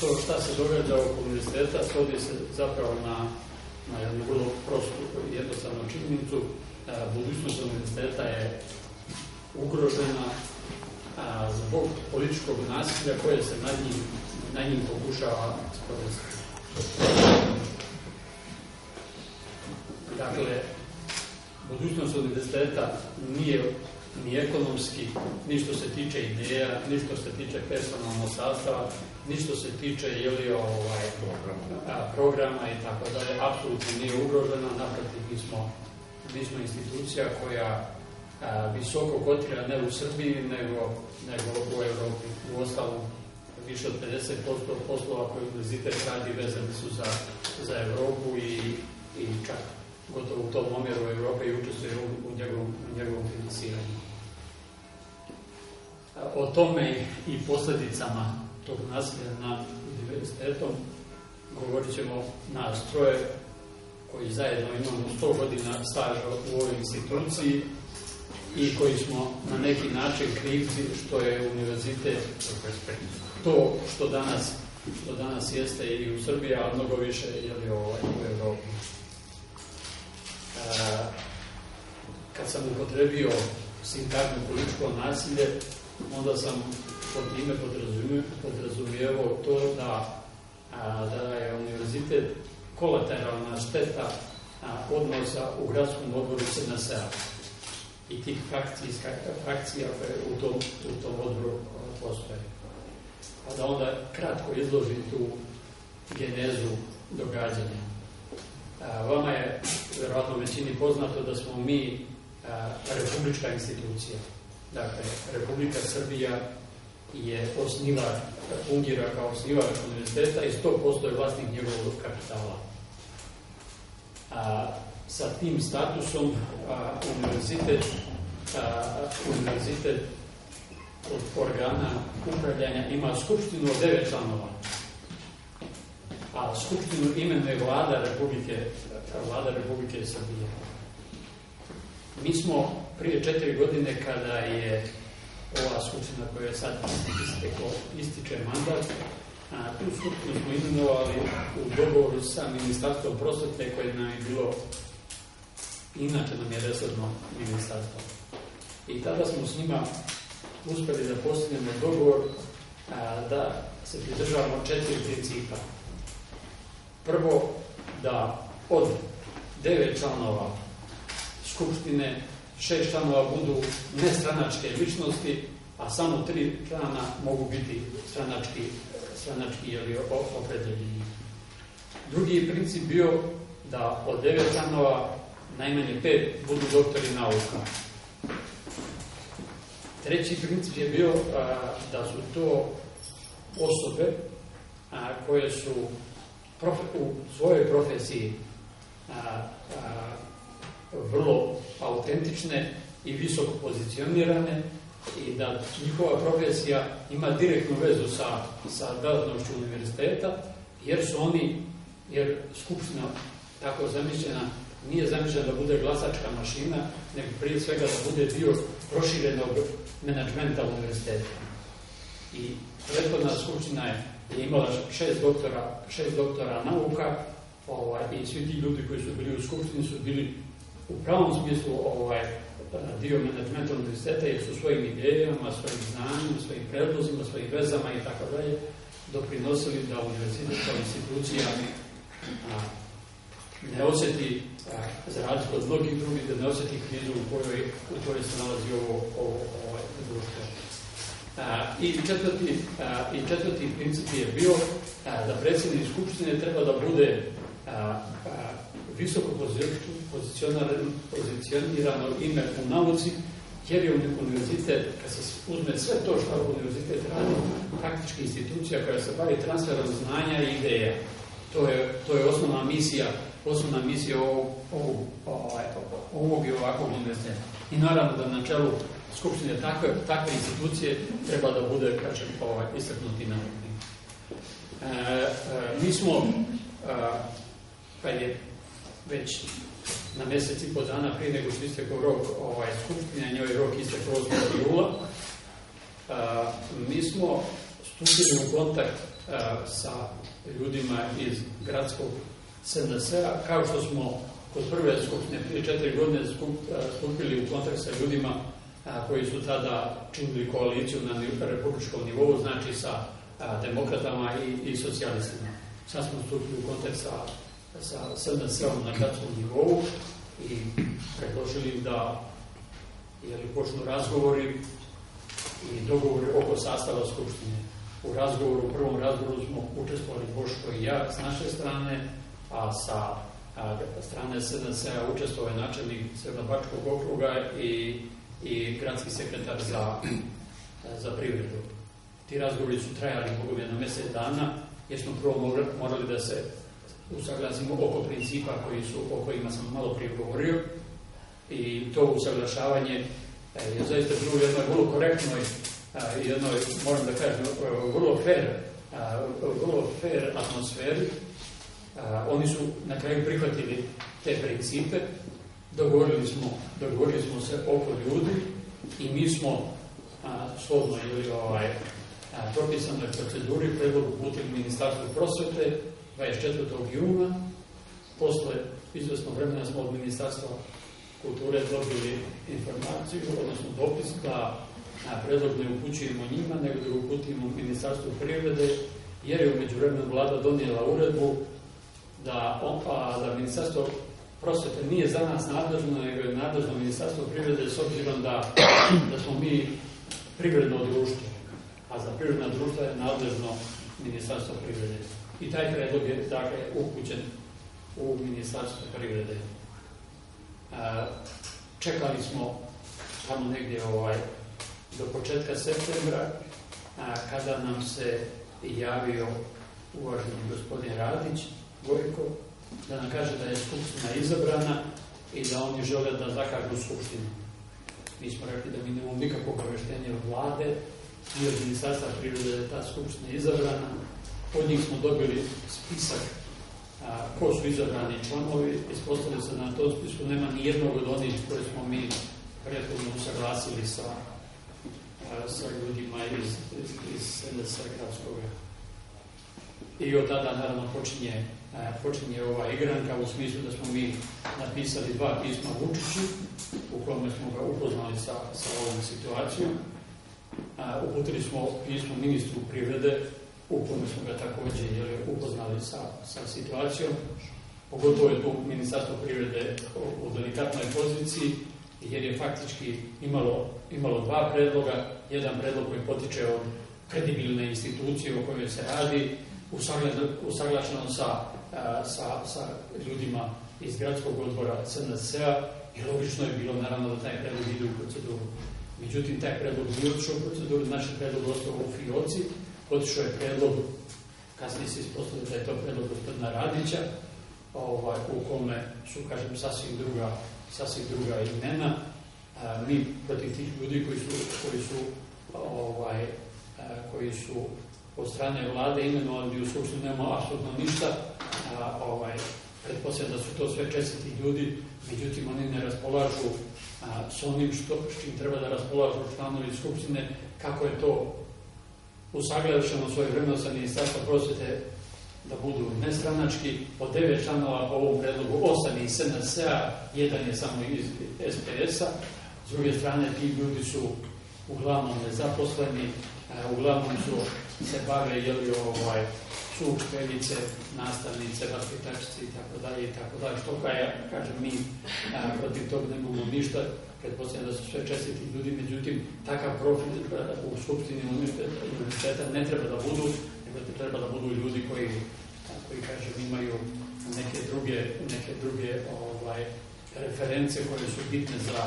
to šta se događa oko univerziteta svodi se zapravo na, na jednu vrlo prostu jednostavnu činjenicu. E, budućnost univerziteta je ugrožena a, zbog političkog nasilja koje se nad njim, na njim pokušava sprovesti. Dakle, budućnost univerziteta nije ni ekonomski, ni što se tiče ideja, ni što se tiče personalnog sastava, ni što se tiče jeli, ovaj, a, programa i tako dalje, apsolutno nije ugrožena, naprotiv, mi smo, mi smo institucija koja a, visoko kotira ne u Srbiji, nego, nego u Evropi. U ostalom, više od 50% poslova koje univerzitet radi vezani su za, za Evropu i, i čak gotovo u tom omjeru Evrope i učestvuje u, u, njegovom, njegovom finansiranju. O tome i posledicama tog nasilja nad univerzitetom govorit ćemo nas troje koji zajedno imamo 100 godina staža u ovoj instituciji i koji smo na neki način krivci što je univerzitet to što danas što danas jeste i u Srbiji, a mnogo više je li ovaj, u Evropi. Kad sam upotrebio sintagmu političko nasilje, onda sam pod time podrazumijevao to da, a, da je univerzitet kolateralna šteta a, odnosa u gradskom odboru SNSA i tih frakcija koje u tom, u tom odboru postoje. Pa da onda kratko izložim tu genezu događanja. Vama je verovatno većini poznato da smo mi republička institucija Dakle, Republika Srbija je osnivač, fungira kao osnivač univerziteta i 100% je vlasnik njegovog kapitala. A, sa tim statusom a, univerzitet, a, univerzitet od organa upravljanja ima skupštinu od devet članova. A skupštinu imenuje vlada Republike, vlada Republike Srbije. Mi smo prije četiri godine kada je ova skupština koja je sad isteko, ističe mandat, a, tu skupštinu smo imenovali u dogovoru sa Ministarstvom prosvete koje nam je bilo inače nam je resorno ministarstvo. I tada smo s njima uspeli da postignemo dogovor a, da se pridržavamo četiri principa. Prvo, da od devet članova Skupštine šest članova budu nestranačke ličnosti, a samo tri člana mogu biti stranački, stranački ili opredeljeni. Drugi princip bio da od devet članova najmanje pet budu doktori nauka. Treći princip je bio a, da su to osobe a, koje su profe, u svojoj profesiji a, a, vrlo autentične i visoko pozicionirane i da njihova profesija ima direktnu vezu sa, sa delatnošću univerziteta, jer su oni, jer Skupština tako zamišljena, nije zamišljena da bude glasačka mašina, nego prije svega da bude dio proširenog menadžmenta univerziteta. I prethodna Skupština je, je imala šest doktora, šest doktora nauka, ovaj, i svi ti ljudi koji su bili u Skupštini su bili u pravom smislu ovaj, dio menadžmenta univerziteta jer su svojim idejama, svojim znanjem, svojim predlozima, svojim vezama i tako dalje doprinosili da univerzitet kao institucija a, ne osjeti, a, za razliku od mnogih drugih, da ne osjeti krizu u kojoj, u kojoj se nalazi ovo, ovo, ovo društvo. I, četvrti, I četvrti princip je bio da predsjednik Skupštine treba da bude visoko pozicionirano ime u nauci, jer je univerzitet, kad se uzme sve to što univerzitet radi, praktički institucija koja se bavi transferom znanja i ideja. To je, to je osnovna misija, osnovna misija ovog, ovog, ovaj, ovog i ovakvog univerziteta. I naravno da na čelu Skupštine takve, takve institucije treba da bude, kažem, ovaj, istaknuti narodni. E, e, mi smo, e, kad je već na mesec i po dana prije nego što istekao rok ovaj, skupštine, njoj rok istekao 8. jula. A, mi smo stupili u kontakt sa ljudima iz gradskog SNS-a, kao što smo kod prve skupštine prije četiri godine skupili u kontakt sa ljudima koji su tada činili koaliciju na republičkom nivou, znači sa demokratama i, i socijalistima. Sad smo stupili u kontakt sa, sa SNS-om na gradskom nivou i predložili da jeli, počnu razgovori i dogovori oko sastava Skupštine. U razgovoru, u prvom razgovoru smo učestvovali Boško i ja s naše strane, a sa a, strane SNS-a učestvovao je načelnik Srednobačkog okruga i, i gradski sekretar za, za privredu. Ti razgovori su trajali mogu na mesec dana, jer smo prvo morali da se usaglasimo oko principa koji su, o kojima sam malo prije govorio i to usaglašavanje je zaista bilo jednoj vrlo korektnoj i jednoj, moram da kažem, vrlo fair, vrlo fair atmosferi. Oni su na kraju prihvatili te principe, dogovorili smo, dogovorili smo se oko ljudi i mi smo shodno ili ovaj, propisanoj proceduri predlog uputili Ministarstvu prosvete 24. juna. Posle izvesnog vremena smo od Ministarstva kulture dobili informaciju, odnosno dopis da a, predlog ne upućujemo njima, nego da uputimo Ministarstvu privrede, jer je umeđu vremenu vlada donijela uredbu da, on, a, da Ministarstvo prosvete nije za nas nadležno, nego je nadležno Ministarstvo privrede s obzirom da, da smo mi privredno društvo, a za privredna društva je nadležno Ministarstvo privrede. I taj predlog je, dakle, upućen u Ministarstvo privrede. Čekali smo tamo negdje ovaj, do početka septembra, a, kada nam se javio uvaženi gospodin Radić, Gojko, da nam kaže da je skupština izabrana i da oni žele da zakažu skupštinu. Mi smo rekli da mi nemamo nikakvo obaveštenje od vlade, i od ministarstva prirode da je ta skupština izabrana. Od njih smo dobili spisak a, ko su izabrani članovi, ispostavili se na tom spisku nema ni jednog od onih koje smo mi prethodno usaglasili sa, a, sa ljudima iz, iz, iz SNS gradskog. I od tada naravno počinje, počinje ova igranka u smislu da smo mi napisali dva pisma Vučiću u kome smo ga upoznali sa, sa ovom situacijom. A, uputili smo pismo ministru privrede u kome smo ga takođe jeli, upoznali sa, sa situacijom. Pogotovo je tu Ministarstvo privrede u delikatnoj poziciji, jer je faktički imalo, imalo dva predloga. Jedan predlog koji potiče od kredibilne institucije o kojoj se radi, usaglašeno sa, sa, sa ljudima iz gradskog odbora CNC-a i logično je bilo naravno da taj predlog ide u proceduru. Međutim, taj predlog nije otišao u proceduru, naš predlog ostao u Fioci, otišao je predlog, kasnije se ispostavio da je to predlog gospodina Radića, ovaj, u kome su, kažem, sasvim druga, sasvim druga imena. A, mi protiv tih ljudi koji su, koji su, ovaj, a, koji su od strane vlade imenovali u Skupštinu nema apsolutno ništa, a, ovaj, pretpostavljam da su to sve čestiti ljudi, međutim oni ne raspolažu a, s onim što, s čim treba da raspolažu članovi Skupštine, kako je to usaglašeno svoje vremeno sa ministarstva prosvete da budu nestranački, od devet članova po ovom predlogu, osam iz SNS-a, jedan je samo iz SPS-a, s druge strane ti ljudi su uglavnom nezaposleni, uglavnom su se bave jeli ovaj, su učiteljice, nastavnice, vaspitačice i tako dalje i tako dalje. Što kaj, ja kažem, mi a, protiv toga ne mogu ništa, pretpostavljam da su sve čestiti ljudi, međutim, takav profil u Skupštini univerziteta ne treba da budu, nego treba da budu ljudi koji, koji kažem, imaju neke druge, neke druge ovaj, reference koje su bitne za,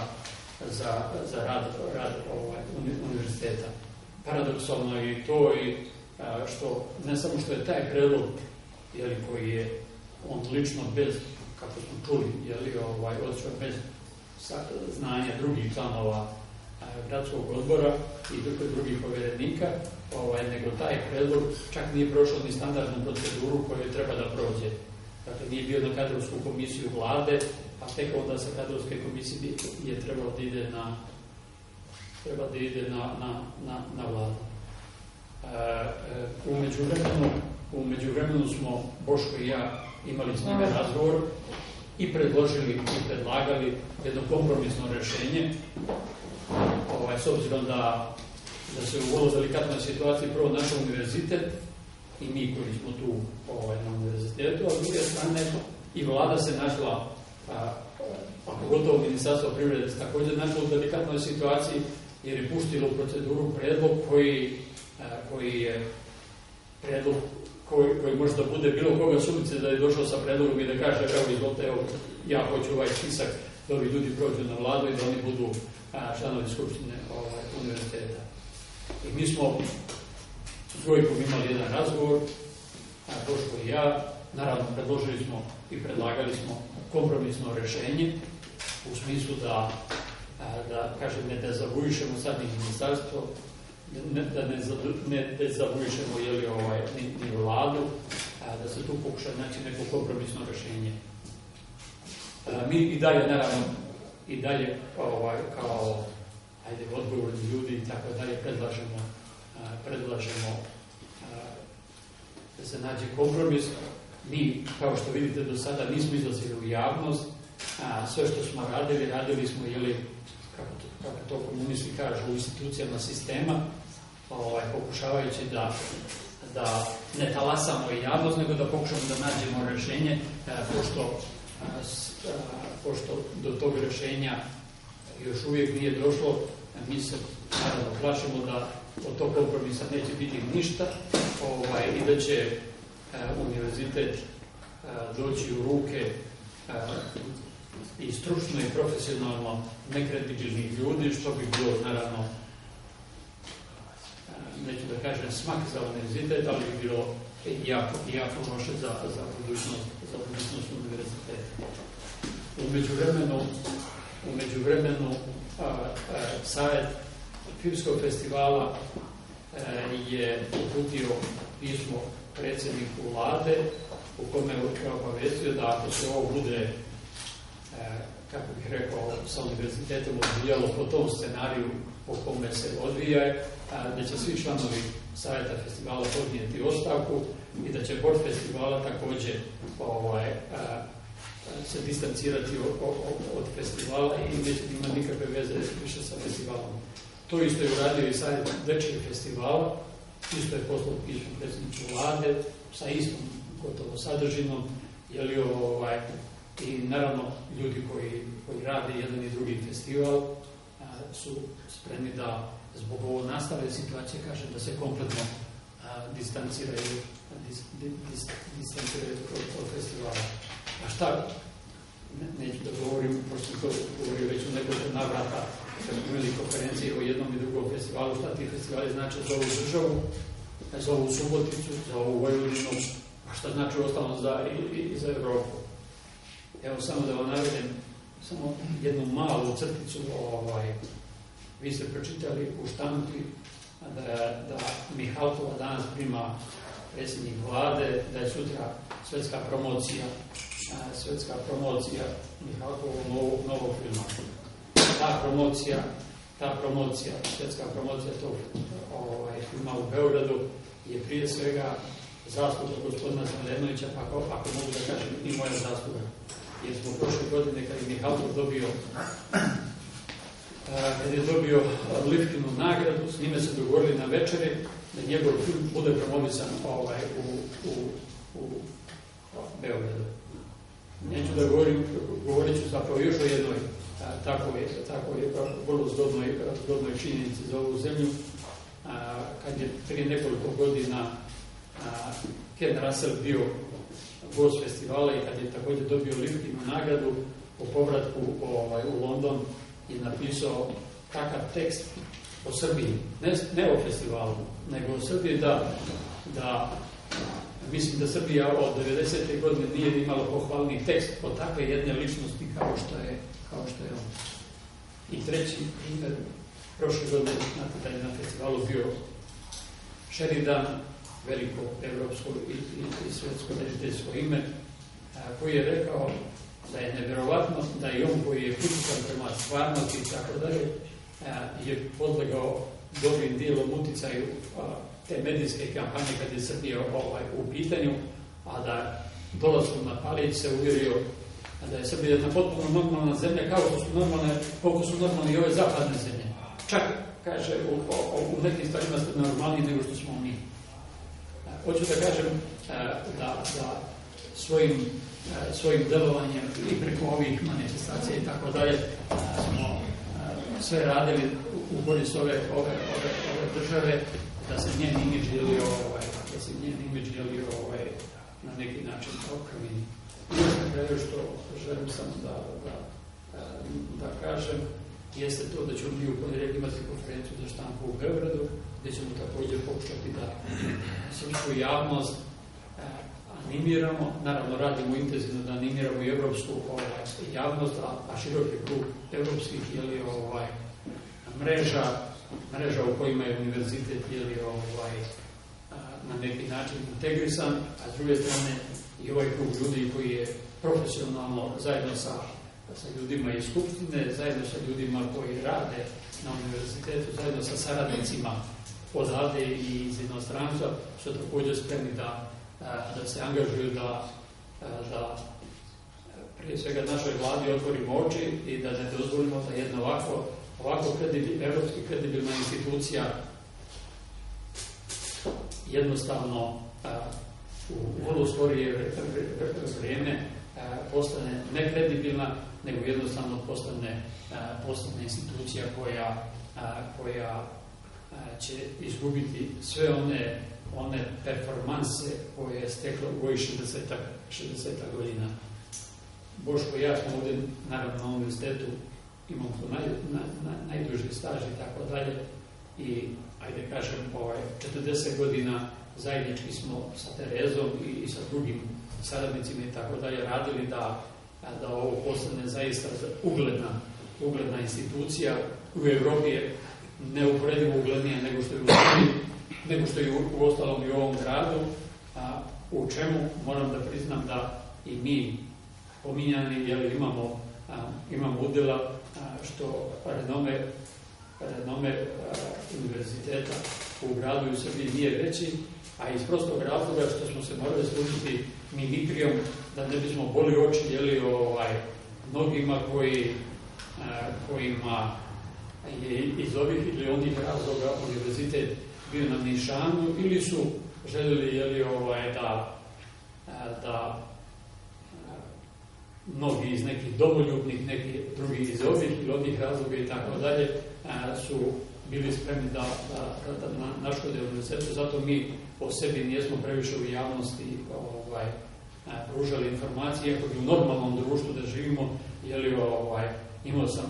za, za rad, rad ovaj, univerziteta. Paradoksalno je i to i što ne samo što je taj predlog jeli, koji je on lično bez, kako smo čuli, jeli, ovaj, odšao bez znanja drugih članova gradskog odbora i drugih poverenika, ovaj, nego taj predlog čak nije prošao ni standardnu proceduru koju treba da prođe. Dakle, nije bio na kadrovsku komisiju vlade, a tek onda sa kadrovske komisije je trebalo da ide na treba da ide na, na, na, na vladu. u međuvremenu, u međuvremenu smo Boško i ja imali s njime razgovor i predložili i predlagali jedno kompromisno rešenje ovaj, s obzirom da, da se u vrlo delikatnoj situaciji prvo naš univerzitet i mi koji smo tu ovaj, na univerzitetu, a s druge strane i vlada se našla a, a pogotovo Ministarstvo privrede se također našlo u delikatnoj situaciji jer je pustilo u proceduru predlog koji, koji je predlog koji, koji može da bude bilo koga sumice da je došao sa predlogom i da kaže evo izvolite, evo ja hoću ovaj spisak da ovi ljudi prođu na vladu i da oni budu članovi Skupštine ovaj, univerziteta. I mi smo s Gojkom imali jedan razgovor, a Boško i ja, naravno predložili smo i predlagali smo kompromisno rešenje u smislu da, da kažem, ne dezavuišemo sad ni ministarstvo, ne, da ne, ne dezavuišemo jeli, ovaj, ni, ni vladu, a, da se tu pokuša naći neko kompromisno rešenje. A, mi i dalje, naravno, i dalje ovaj, kao ajde, odgovorni ljudi i tako dalje predlažemo, a, predlažemo a, da se nađe kompromis. Mi, kao što vidite, do sada nismo izlazili u javnost, a sve što smo radili, radili smo, jeli, kako to, kako to komunisti kažu, u institucijama sistema, ovaj, pokušavajući da, da ne talasamo i javnost, nego da pokušamo da nađemo rešenje, a, pošto, s, a, pošto do tog rešenja još uvijek nije došlo, mi se naravno plašimo da od tog kompromisa neće biti ništa ovaj, i da će e, univerzitet e, doći u ruke e, i stručno i profesionalno nekredibilnih ljudi, što bi bilo naravno neću da kažem smak za univerzitet, ali bi bilo jako, jako loše za, za budućnost, za budućnost univerziteta. Umeđu vremenu, umeđu vremenu a, a, Savet Filmskog festivala a, je uputio pismo predsjedniku vlade u kome je obavestio da ako se ovo bude kako bih rekao, sa univerzitetom odvijalo po tom scenariju po kome se odvija, da će svi članovi Savjeta festivala podnijeti ostavku i da će bord festivala također ovaj, se distancirati od, od festivala i neće ima nikakve veze više sa festivalom. To isto je uradio i Savjet Večeri festivala, isto je poslao pismo predsjedniču vlade sa istom gotovo sadržinom, je li ovaj, i naravno ljudi koji, koji rade jedan i drugi festival a, su spremni da zbog ovo nastave situacije, kažem, da se kompletno a, distanciraju, dis, dis, distanciraju od, od festivala. A šta? Ne, neću da govorim, pošto to govorio već u nekoliko navrata, kad smo imali konferencije o jednom i drugom festivalu, šta ti festivali znači za ovu državu, za ovu Suboticu, za ovu Vojvodinu, a šta znači ostalo za, i, i za Evropu. Evo samo da vam navedem samo jednu malu crticu ovaj, vi ste pročitali u štampi da, da Mihalkova danas prima predsjednik vlade, da je sutra svetska promocija svetska promocija Mihalkovog novog, novog filma. Ta promocija, ta promocija, svetska promocija tog ovaj, filma u Beogradu je prije svega zasluga gospodina Zelenovića, pa ako, ako mogu da kažem i moja zasluga. Jer smo prošle godine kad je Mihalkov dobio kad je dobio Lifkinu nagradu, s njime se dogovorili na večeri da njegov film bude promovisan ovaj, u, u, u, Beogradu. Neću da govorim, govorit ću zapravo još o jednoj takvoj, takvoj vrlo zgodnoj, zgodnoj činjenici za ovu zemlju. A, kad je prije nekoliko godina a, Ken Russell bio gost festivala i kad je također dobio Lifkinu nagradu po povratku ovaj, u London i napisao takav tekst o Srbiji, ne, ne o festivalu, nego o Srbiji da, da mislim da Srbija od 90. godine nije imala pohvalni tekst o takve jedne ličnosti kao što je, kao što je on. I treći primjer, prošle godine, znate da na festivalu bio Sheridan, veliko evropsko i, i, i svetsko režiteljsko ime, a, koji je rekao da je nevjerovatno da i on koji je kritikan prema stvarnosti i tako dalje, je podlegao dobrim dijelom uticaju a, te medijske kampanje kad je Srbija ovaj, u pitanju, a da dolazkom na Palić se uvjerio da je Srbija jedna potpuno normalna zemlja, kao što su normalne, koliko su normalne i ove zapadne zemlje. Čak, kaže, u, u, u nekim stvarima ste normalniji nego što smo mi. Hoću da kažem da, da svojim, svojim delovanjem i preko ovih manifestacija i tako dalje smo sve radili u korist ove, ove, ove, ove države, da se njen imidž ili ovaj, da se njen imidž ili ovaj, na neki način okrvini. I još na kraju što želim samo da, da, da kažem, jeste to da ćemo mi u ponedjeljak imati konferenciju za štampu u Beogradu, gdje ćemo također pokušati da srpsku javnost animiramo, naravno radimo intenzivno da animiramo i evropsku ovaj, javnost, a, a široki krug evropskih ili ovaj, mreža, mreža u kojima je univerzitet ili ovaj, na neki način integrisan, a s druge strane i ovaj krug ljudi koji je profesionalno zajedno sa, sa ljudima iz Skupštine, zajedno sa ljudima koji rade na univerzitetu, zajedno sa saradnicima odavde i iz inostranstva, su također spremni da da se angažuju da, da prije svega našoj vladi otvorimo oči i da ne dozvolimo da jedna ovako, ovako kredibil, evropski kredibilna institucija jednostavno u vrlo skorije vrijeme postane nekredibilna, nego jednostavno postane, postane institucija koja, koja će izgubiti sve one one performanse koje je steklo u ovih 60, 60 godina. Boško i ja smo ovdje, naravno, na univerzitetu imamo to naj, na, na, najduži staž i tako dalje i, ajde kažem, ovaj, 40 godina zajednički smo sa Terezom i, i sa drugim saradnicima i tako dalje radili da, da ovo postane zaista ugledna, ugledna institucija. U Evropi je neuporedivo uglednija nego što je u Srbiji nego što je u, u ostalom i u ovom gradu, a, u čemu moram da priznam da i mi pominjani, jer imamo, a, imamo udjela a, što renome, renome a, univerziteta u gradu i u Srbiji nije veći, a iz prostog razloga što smo se morali služiti mimikrijom da ne bismo boli oči jeli ovaj, mnogima koji, a, kojima je iz ovih ili onih razloga univerzitet bio na nišanu ili su željeli jeli, ovaj, da, da mnogi iz nekih domoljubnih, neki drugi iz ovih ili onih razloga i tako dalje su bili spremni da, da, da, da naškode univerzitetu, zato mi o sebi nijesmo previše u javnosti ovaj, pružali informacije, iako bi u normalnom društvu da živimo, jeli, ovaj, imao sam,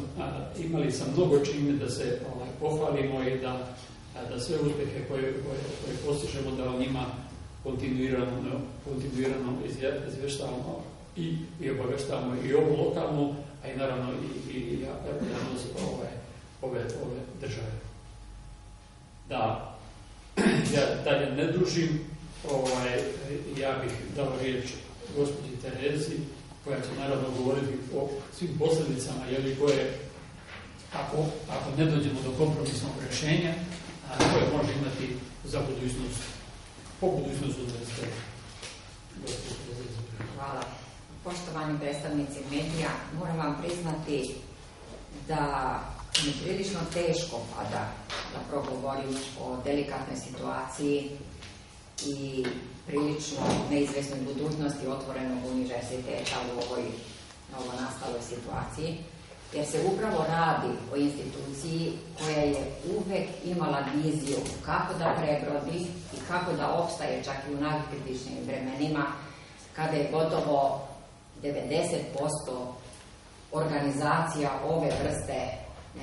imali sam mnogo čime da se ovaj, pohvalimo i da da sve uspjehe koje, koje, koje postižemo da o njima kontinuirano, kontinuirano izvještavamo i, i obaveštavamo i ovu lokalnu, a i naravno i, i javnost ove, ove, ove države. Da, ja dalje ne družim, ovaj, ja bih dao riječ gospođi Terezi, koja će naravno govoriti o svim posljedicama, jeli koje, ako, ako ne dođemo do kompromisnog rješenja, koje može imati za budućnost, po budućnost univerziteta. Hvala. Poštovani predstavnici medija, moram vam priznati da mi prilično teško pada da progovorim o delikatnoj situaciji i prilično neizvesnoj budućnosti otvorenog univerziteta u ovoj novo nastaloj situaciji jer se upravo radi o instituciji koja je uvek imala viziju kako da prebrodi i kako da opstaje čak i u najkritičnim vremenima kada je gotovo 90% organizacija ove vrste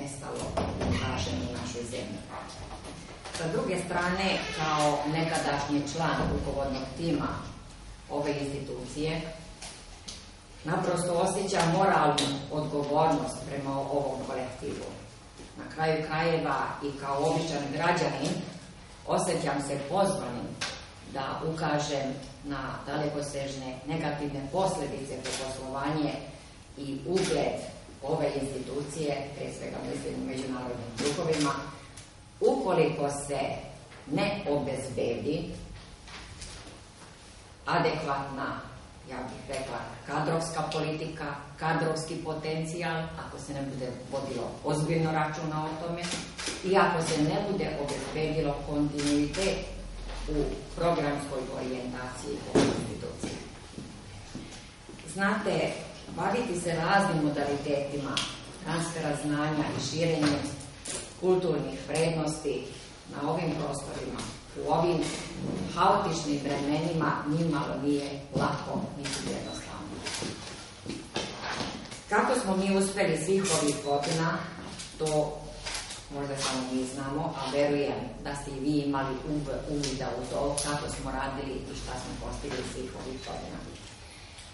nestalo kažem u našoj zemlji. Sa druge strane, kao nekadašnji član rukovodnog tima ove institucije, naprosto osjeća moralnu odgovornost prema ovom kolektivu. Na kraju krajeva i kao običan građanin osjećam se pozvanim da ukažem na dalekosežne negativne posljedice po poslovanje i ugled ove institucije, pre svega mislim međunarodnim drugovima, ukoliko se ne obezbedi adekvatna, ja bih rekla, kadrovska politika, kadrovski potencijal, ako se ne bude vodilo ozbiljno računa o tome i ako se ne bude obezbedilo kontinuitet u programskoj orijentaciji u instituciji. Znate, baviti se raznim modalitetima transfera znanja i širenjem kulturnih vrednosti na ovim prostorima, u ovim haotičnim vremenima nimalo nije lako niti jednostavno. Kako smo mi uspeli svih ovih godina, to možda samo mi znamo, a verujem da ste i vi imali uvida u to kako smo radili i šta smo postigli svih ovih godina.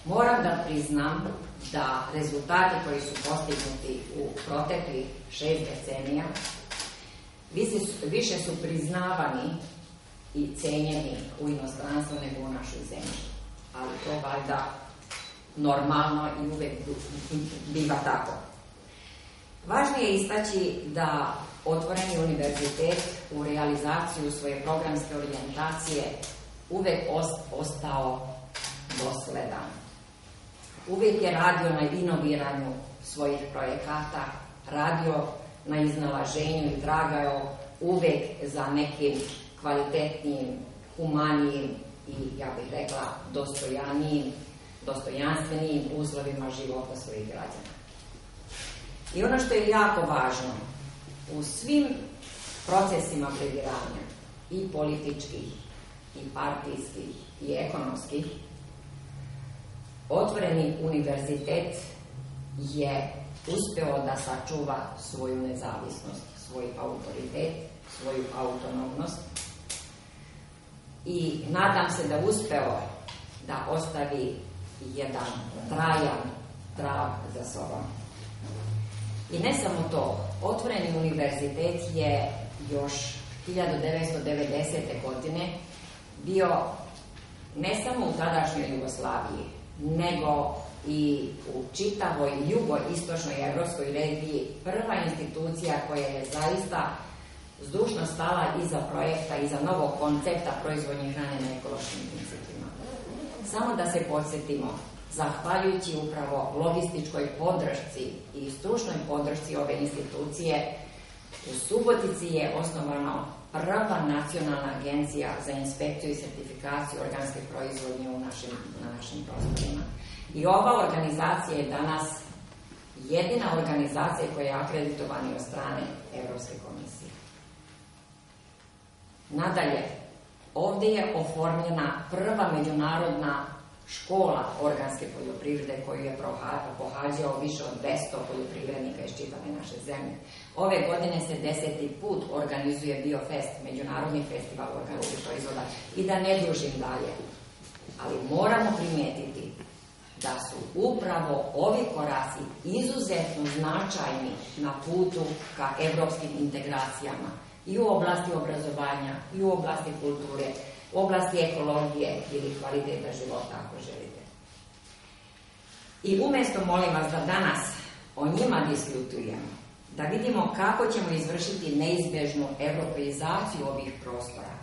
Moram da priznam da rezultati koji su postignuti u proteklih šest decenija više su priznavani i cenjeni u inostranstvu nego u našoj zemlji. Ali to valjda normalno i uvek biva tako. Važno je istaći da otvoreni univerzitet u realizaciju svoje programske orijentacije uvek ostao dosledan. Uvijek je radio na inoviranju svojih projekata, radio na iznalaženju i tragao uvek za nekim kvalitetnijim, humanijim i, ja bih rekla, dostojanijim, dostojanstvenijim uslovima života svojih građana. I ono što je jako važno, u svim procesima previranja, i političkih, i partijskih, i ekonomskih, otvoreni univerzitet je uspeo da sačuva svoju nezavisnost, svoj autoritet, svoju autonomnost i nadam se da uspeo da ostavi jedan trajan trav za sobom. I ne samo to, otvoreni univerzitet je još 1990. godine bio ne samo u tadašnjoj Jugoslaviji, nego i u čitavoj jugoistočnoj evropskoj regiji prva institucija koja je zaista zdušno stala iza projekta, iza novog koncepta proizvodnje hrane na ekološkim principima. Samo da se podsjetimo, zahvaljujući upravo logističkoj podršci i stručnoj podršci ove institucije, u Subotici je osnovano prva nacionalna agencija za inspekciju i sertifikaciju organske proizvodnje u našim, na našim prostorima. I ova organizacija je danas jedina organizacija koja je akreditovana od strane Europske komisije. Nadalje, ovdje je oformljena prva međunarodna škola organske poljoprivrede koju je pohađao više od 200 poljoprivrednika iz čitave naše zemlje. Ove godine se deseti put organizuje BioFest, Međunarodni festival organskih proizvoda i da ne družim dalje. Ali moramo primijetiti da su upravo ovi koraci izuzetno značajni na putu ka evropskim integracijama i u oblasti obrazovanja, i u oblasti kulture, oblasti ekologije ili kvaliteta života, ako želite. I umjesto, molim vas, da danas o njima diskutujemo, da vidimo kako ćemo izvršiti neizbježnu europeizaciju ovih prostora,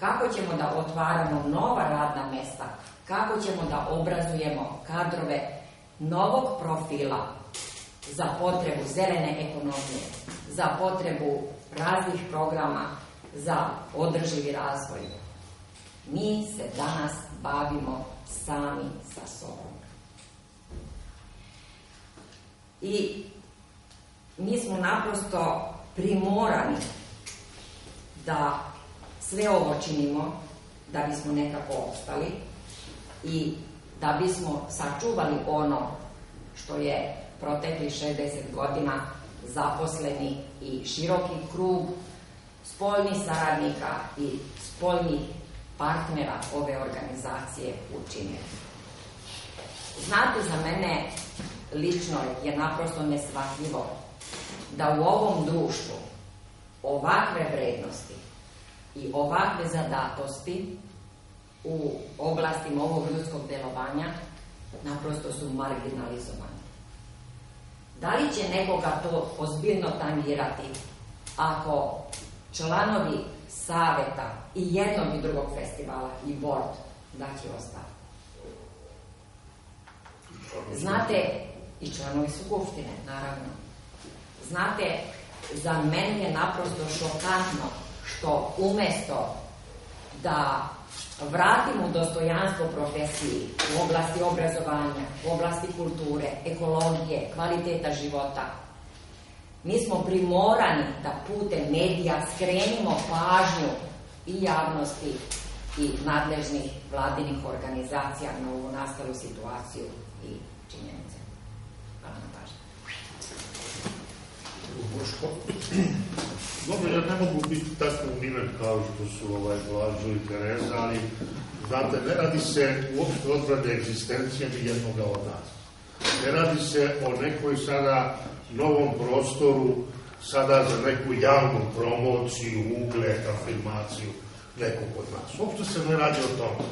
kako ćemo da otvaramo nova radna mesta, kako ćemo da obrazujemo kadrove novog profila za potrebu zelene ekonomije, za potrebu raznih programa za održivi razvoj. Mi se danas bavimo sami sa sobom. I mi smo naprosto primorani da sve ovo činimo da bismo nekako ostali i da bismo sačuvali ono što je protekli 60 godina zaposleni i široki krug spoljnih saradnika i spoljnih partnera ove organizacije učinili. Znate, za mene lično je naprosto nesvatljivo da u ovom društvu ovakve vrednosti i ovakve zadatosti u oblasti ovog ljudskog delovanja naprosto su marginalizovani. Da li će nekoga to ozbiljno tangirati ako članovi saveta i jednog i drugog festivala i board daći ostavku. Znate, i članovi Skupštine, naravno. Znate, za mene je naprosto šokantno što umesto da vratimo dostojanstvo profesiji u oblasti obrazovanja, u oblasti kulture, ekologije, kvaliteta života, mi smo primorani da putem medija skrenimo pažnju i javnosti i nadležnih vladinih organizacija na ovu nastalu situaciju i činjenice. Hvala na. Boško. Dobro, ja ne mogu biti tako umiren kao što su ovaj Blažo i Tereza, ali znate, ne radi se uopšte odbrade egzistencije ni jednoga od nas. Ne radi se o nekoj sada novom prostoru, sada za neku javnu promociju, ugled, afirmaciju nekog od nas. Uopšte se ne radi o tome.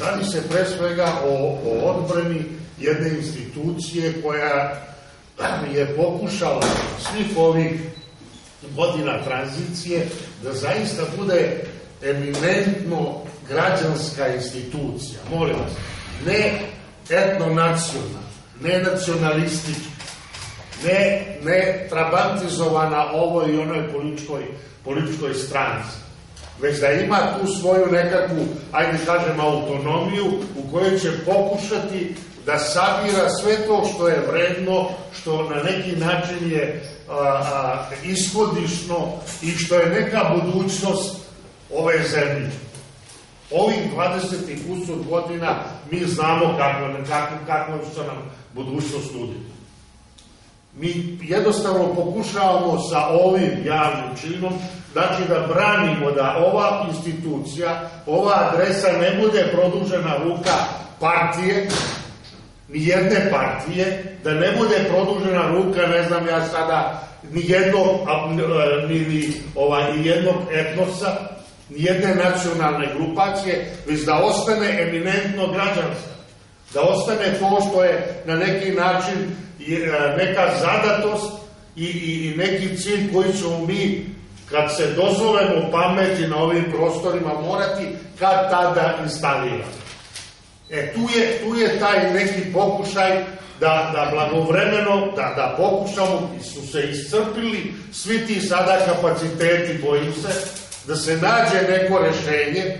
Radi se pre svega o, o odbrani jedne institucije koja je pokušala svih ovih godina tranzicije da zaista bude eminentno građanska institucija. Molim vas, ne etnonacionalna, ne nacionalistička, ne, ne trabantizovana ovoj i onoj političkoj, političkoj stranci već da ima tu svoju nekakvu, ajde kažem, autonomiju u kojoj će pokušati da sabira sve to što je vredno, što na neki način je a, a, ishodišno i što je neka budućnost ove zemlje. Ovih 20 i kusur godina mi znamo kako, kako, kako će nam budućnost nudi. Mi jednostavno pokušavamo sa ovim javnim činom znači da branimo da ova institucija, ova adresa ne bude produžena ruka partije, ni jedne partije, da ne bude produžena ruka, ne znam ja sada, ni jednog, ni, ni, ovaj, ni jednog etnosa, ni jedne nacionalne grupacije, već da ostane eminentno građanska. Da ostane to što je na neki način neka zadatost i, i, i neki cilj koji ćemo mi kad se dozvolemo pameti na ovim prostorima morati kad tada instalirati. E, tu je, tu je taj neki pokušaj da, da blagovremeno, da, da pokušamo, su se iscrpili svi ti sada kapaciteti, bojim se, da se nađe neko rešenje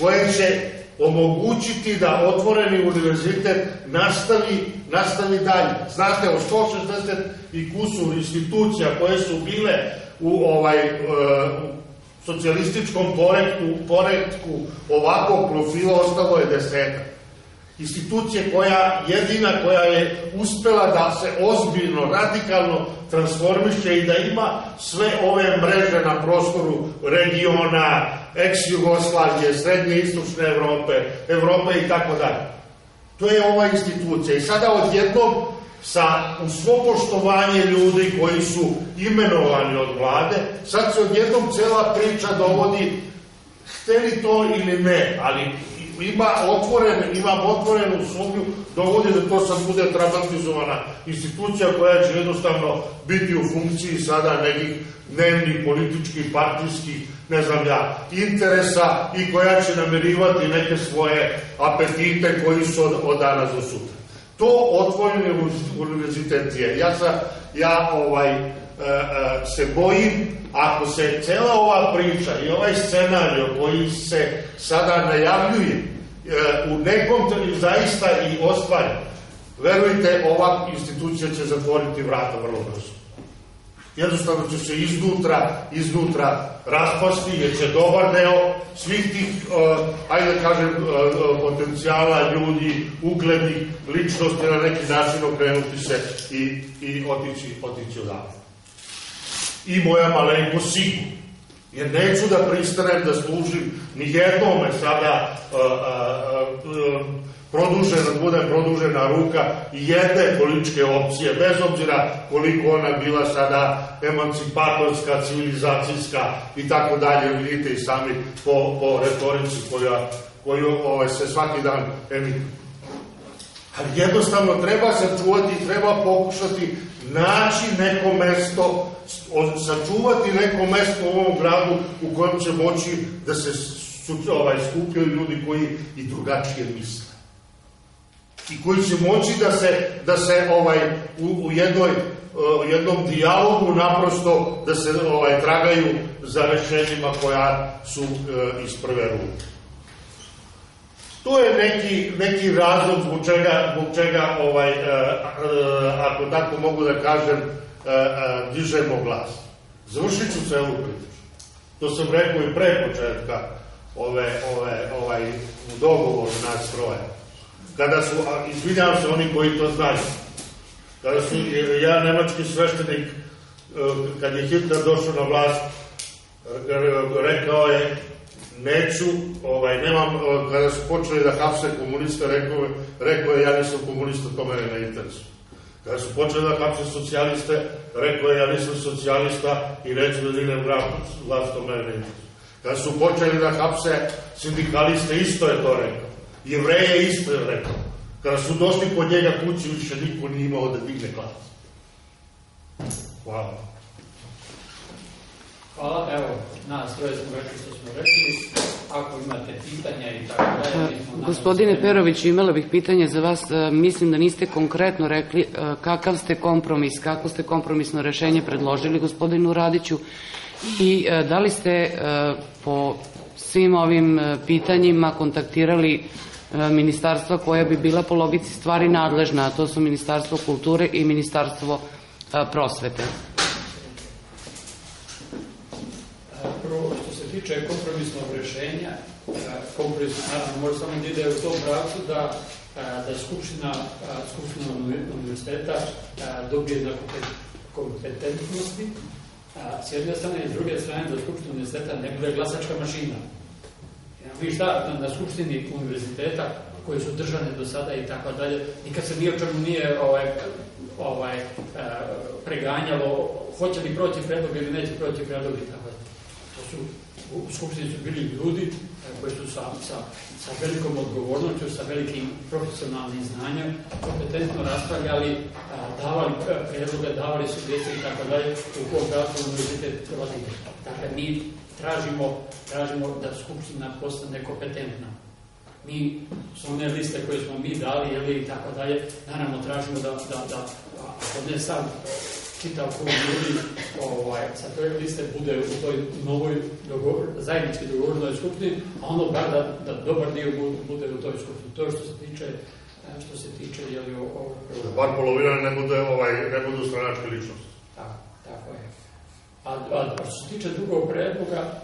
koje će omogućiti da otvoreni univerzitet nastavi, nastavi dalje. Znate, od 160 i kusur institucija koje su bile u ovaj e, socijalističkom poredku, poredku ovakvog profila ostalo je deseta. Institucije koja, jedina koja je uspela da se ozbiljno, radikalno transformiše i da ima sve ove mreže na prostoru regiona, ex-Jugoslavije, srednje istočne Evrope, Evrope i tako dalje. To je ova institucija. I sada odjednom sa, u svo poštovanje ljudi koji su imenovani od vlade, sad se odjednom cela priča dovodi, hteli to ili ne, ali ima otvoren, imam otvorenu sumnju dovodi da to sad bude trabantizovana institucija koja će jednostavno biti u funkciji sada nekih dnevnih političkih, partijskih, ne znam ja, interesa i koja će namirivati neke svoje apetite koji su od, od danas do sutra. To otvoreni univerzitet je. Ja, sa, ja ovaj, se bojim, ako se cela ova priča i ovaj scenario koji se sada najavljuje e, u nekom trenutku zaista i ostvari, verujte, ova institucija će zatvoriti vrata vrlo brzo jednostavno će se iznutra, iznutra raspasti, jer će dobar deo svih tih, ajde da kažem, potencijala ljudi, uglednih ličnosti na neki način okrenuti se i, i otići, otići odavde. I moja malenko sigurno. Jer neću da pristanem da služim ni jednome sada uh, produžena, bude produžena ruka jedne političke opcije, bez obzira koliko ona bila sada emancipatorska, civilizacijska i tako dalje, vidite i sami po, po retorici koja, koju ovaj, se svaki dan emituje. Ali jednostavno treba sačuvati, treba pokušati naći neko mesto, sačuvati neko mesto u ovom gradu u kojem će moći da se ovaj, skupljaju ljudi koji i drugačije misle. I koji će moći da se, da se ovaj, u, u jednoj u jednom dijalogu naprosto da se ovaj tragaju za rešenjima koja su e, iz prve ruke. To je neki, neki razlog zbog čega, zbog čega ovaj, e, e, ako tako mogu da kažem, e, e, dižemo glas. Završit ću celu priču. To sam rekao i pre početka ove, ove, ovaj, u dogovoru nas troje. Kada su, a, izvinjam se oni koji to znaju, kada su, ja nemački sveštenik, e, kad je Hitler došao na vlast, e, rekao je neću, ovaj, nemam, kada su počeli da hapse komunista, rekao, rekao je, ja nisam komunista, to mene ne interesuje. Kada su počeli da hapse socijaliste, rekao je, ja nisam socijalista i neću da dignem vlast, to mene ne interesuje. Kada su počeli da hapse sindikaliste, isto je to rekao. Jevreje isto je rekao. Kada su došli po njega kući, više niko nije imao da digne glas. Hvala. Hvala, evo, nas troje smo rekli što smo rekli. Ako imate pitanja i tako dalje... Gospodine Perović, imala bih pitanje za vas. E, mislim da niste konkretno rekli e, kakav ste kompromis, kako ste kompromisno rešenje predložili gospodinu Radiću i e, da li ste po svim ovim pitanjima kontaktirali ministarstva koja bi bila po logici stvari nadležna, a to su Ministarstvo kulture i Ministarstvo prosvete. Prvo, što se tiče kompromisnog rešenja, kompromis naravno može samo da ide u tom pravcu da da Skupština, Skupština univerziteta dobije na kompetentnosti, s jedne strane i s druge strane da Skupština univerziteta ne bude glasačka mašina. Vi šta, na, na Skupštini univerziteta koje su držane do sada i tako dalje, nikad se nije o čemu nije ovaj, ovaj, preganjalo, hoće li proći predlog ili neće proći predlog i tako dalje. To su, u Skupštini su bili ljudi koji su sa, sa, sa velikom odgovornošću, sa velikim profesionalnim znanjem, kompetentno raspravljali, davali predloge, davali sugestije i tako dalje, u kom pravcu univerzitet treba Dakle, mi tražimo, tražimo da Skupština postane kompetentna. Mi su one liste koje smo mi dali, jeli, i tako dalje, naravno tražimo da, da, da ako ne sad čitav krug ljudi ovaj, sa toj liste bude u toj novoj dogovor, zajednički dogovornoj skupštini, a ono bar da, da dobar dio bude u toj skupštini. To je što se tiče što se tiče jeli, o, o, o... Bar polovina ne bude, ovaj, ne budu stranačke ličnosti. Tako, tako je. A, a, što se tiče drugog predloga,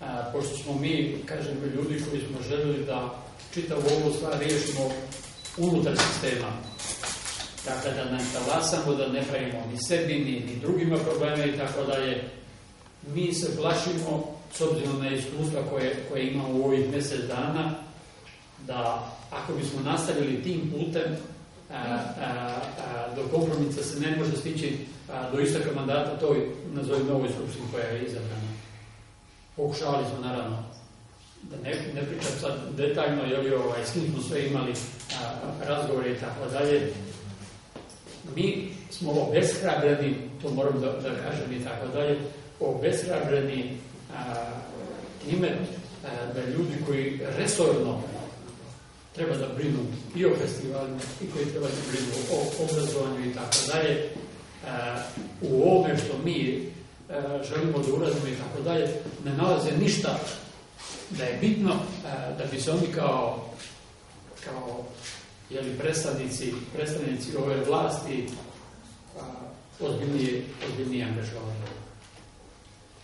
a, pošto smo mi, kažem, ljudi koji smo želeli da čitavu ovu stvar riješimo unutar sistema, Dakle, da ne talasamo, da ne pravimo ni sebi, ni, ni drugima probleme i tako dalje. Mi se plašimo, s obzirom na iskustva koje, koje imamo u ovih mjesec dana, da ako bismo nastavili tim putem, do kompromisa se ne može stići a, do istaka mandata toj, nazovim, novoj skupštini koja je izabrana. Pokušavali smo, naravno, da ne, ne pričam sad detaljno, jer ovaj, s kim smo sve imali a, razgovore i tako dalje, mi smo obeshrabreni, to moram da, da kažem i tako dalje, obeshrabreni time a, da ljudi koji resorno treba da brinu i o festivalima i koji treba da brinu o obrazovanju i tako dalje, u ovome što mi a, želimo da uradimo i tako dalje, ne nalaze ništa da je bitno a, da bi se oni kao kao jeli, predstavnici, predstavnici ove vlasti a, ozbiljnije, ozbiljnije angažovali.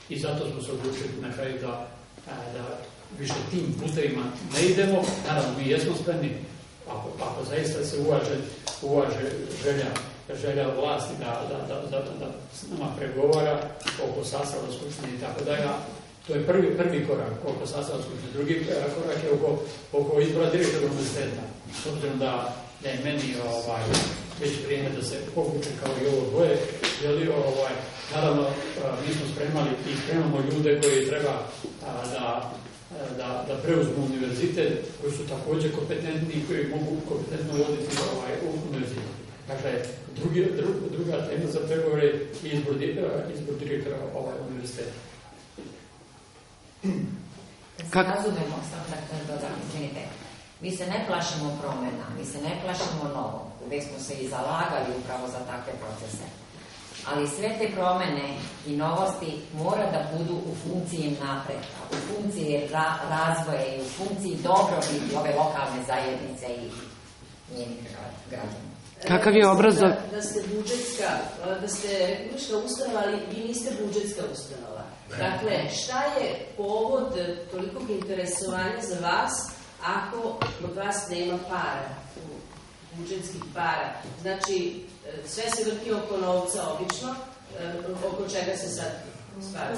I zato smo se odlučili na kraju da, a, da više tim putevima ne idemo. Naravno, mi jesmo spremni, ako, ako zaista se uvaže, uvaže želja, želja vlasti da, da, da, da, da s nama pregovara oko sastava skupštine i tako dalje, To je prvi, prvi korak oko sastava skupštine. Drugi korak je oko, oko izbora direktora univerziteta. S obzirom da, da je meni ovaj, već vrijeme da se povuče kao i ovo dvoje, jeli, ovaj, naravno mi smo spremali i spremamo ljude koji treba a, da da, da preuzmu univerzitet, koji su takođe kompetentni i koji mogu kompetentno voditi ovaj, univerzitet. Dakle, drugi, dru, druga tema za pregovore je izbor, izbor direktora ovaj univerziteta. Kako? Razumemo, samo da dodam, izvinite. Mi se ne plašimo promena, mi se ne plašimo novo. Uvek smo se i zalagali upravo za takve procese. Ali sve te promene i novosti mora da budu u funkciji napretka, u funkciji ra razvoja i u funkciji dobrobiti ove lokalne zajednice i njenih građana. Kakav je obrazov? Da, da ste budžetska, da ste republička ustanova, ali vi niste budžetska ustanova. Dakle, šta je povod tolikog interesovanja za vas ako od vas nema para, budžetskih para? Znači, sve se vrti oko novca obično, oko čega se sad stvari?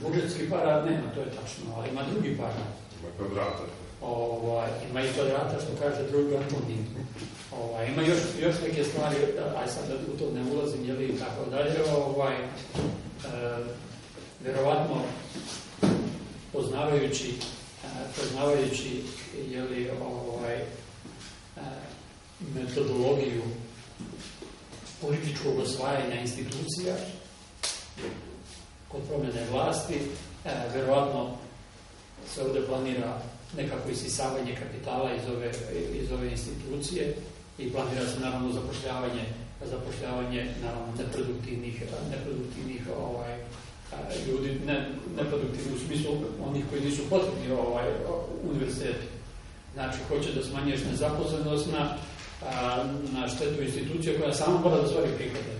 Budžetski para nema, to je tačno, ali ima drugi para. Ima kvadrata. Ovaj, ima i kvadrata, što kaže drugi Antoni. Ovaj, ima još, još neke stvari, aj sad da u to ne ulazim, jeli i tako dalje, ovaj, e, verovatno poznavajući e, poznavajući jeli, ovaj, e, metodologiju političkog osvajanja institucija kod promjene vlasti, e, verovatno se ovde planira nekako isisavanje kapitala iz ove, iz ove institucije i planira se naravno zapošljavanje zapošljavanje naravno neproduktivnih, neproduktivnih ovaj, ljudi, ne, neproduktivni u smislu onih koji nisu potrebni ovaj, univerzitetu. Znači, hoće da smanješ nezaposlenost na, a, na štetu institucije koja sama mora da stvari prihode.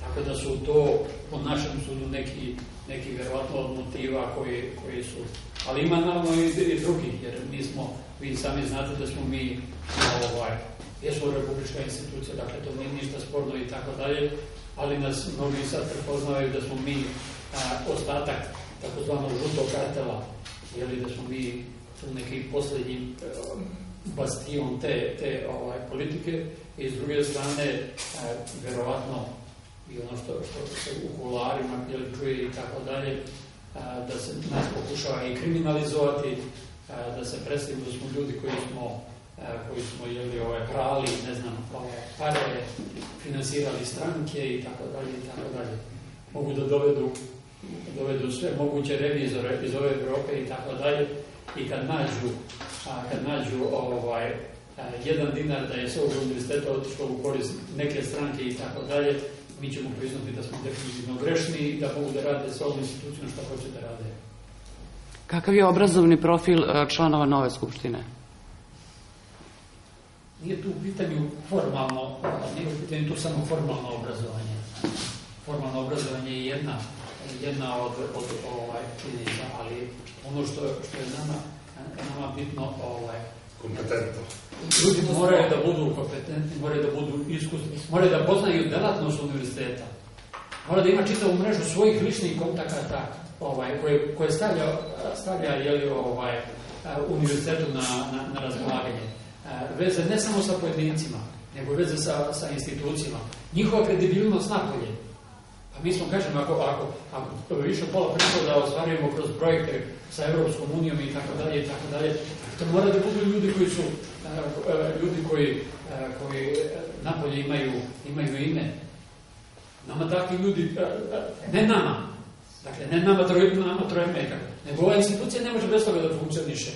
Tako da su to, po našem sudu, neki, neki verovatno od motiva koji, koji su... Ali ima naravno i, i drugih, jer mi smo, vi sami znate da smo mi ovaj, jesmo republička institucija, dakle to nije ništa sporno i tako dalje, ali nas mnogi sad prepoznavaju da smo mi a, ostatak takozvanog žutog kartela, jeli da smo mi tu neki poslednji a, bastion te, te ovaj, politike. I s druge strane a, verovatno i ono što, što se u kularima jeli, čuje i tako dalje, da se nas pokušava i kriminalizovati, a, da se predstavimo da smo ljudi koji smo koji smo jeli ove prali, ne znam, pare, finansirali stranke i tako dalje i tako dalje. Mogu da dovedu, dovedu sve moguće revizore iz ove Evrope i tako dalje i kad nađu, a, kad nađu ovaj, a, jedan dinar da je s ovog univerziteta otišlo u korist neke stranke i tako dalje, mi ćemo priznati da smo definitivno grešni i da mogu da rade s ovom institucijom što hoće da rade. Kakav je obrazovni profil članova nove skupštine? Nije tu u pitanju formalno, nije u pitanju tu samo formalno obrazovanje. Formalno obrazovanje je jedna, jedna od, od ovaj, činjenica, ali ono što, što je nama, nama bitno ovaj, kompetentno. Ljudi moraju da budu kompetentni, moraju da budu iskusni, moraju da poznaju delatnost univerziteta. Mora da ima čitavu mrežu svojih ličnih kontakata ovaj, koje, koje stavlja, stavlja jeli, ovaj, univerzitetu na, na, na razglaganje veze ne samo sa pojedincima, nego veze sa, sa institucijama. Njihova kredibilnost napolje. Pa mi smo, kažem, ako, ako, ako više pola prihoda ostvarujemo kroz projekte sa Europskom unijom i tako dalje i tako dalje, to mora da budu ljudi koji su ljudi koji, koji napolje imaju, imaju ime. Nama takvi ljudi, ne nama, dakle, ne nama troje, nama troje meka, nego ova institucija ne može bez toga da funkcioniše.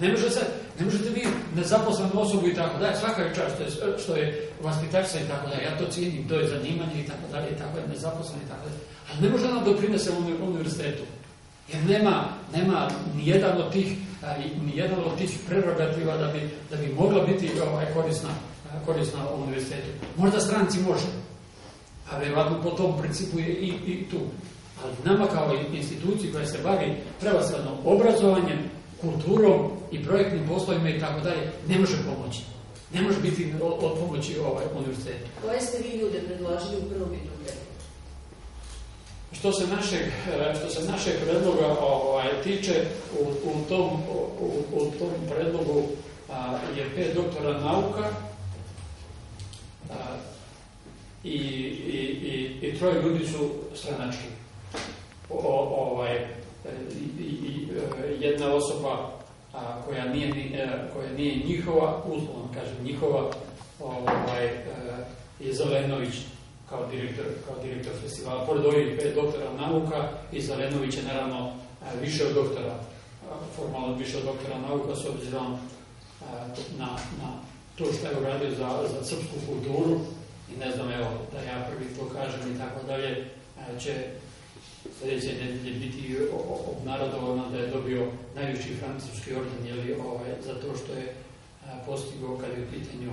Ne može se, ne možete vi nezaposlenu osobu i tako dalje, svaka je čast što je, što je vaspitačica i tako dalje, ja to cijenim, to je zanimanje i tako dalje, i tako je nezaposlen i tako dalje. Ali ne može nam doprinese u univerzitetu. Jer nema, nema ni jedan od tih, ni jedan od tih prerogativa da bi, da bi mogla biti ovaj, korisna, korisna u univerzitetu. Možda stranci može, a verovatno po tom principu je i, i tu. Ali nama kao instituciji koja se bavi prevasledno obrazovanjem, kulturom i projektnim poslovima i tako dalje, ne može pomoći. Ne može biti od pomoći ovaj univerzitet. Koje ste vi ljude predložili u prvom i drugom Što se našeg, što se našeg predloga ovaj, tiče, u, u, tom, u, u tom predlogu a, je pet doktora nauka a, i, i, i, i troje ljudi su stranački. O, ovaj, i, i, jedna osoba a, koja, nije, koja nije njihova, uslovno kažem njihova, ovaj, je Zelenović kao direktor, kao direktor festivala. Pored ovih pet doktora nauka i Zelenović je naravno više od doktora, formalno više od doktora nauka s obzirom na, na to što je uradio za, za srpsku kulturu i ne znam, evo, da ja prvi to kažem i tako dalje, će sljedeće nedelje biti obnarodovano da je dobio najviši francuski orden jeli, ovaj, za to što je postigao kad je u pitanju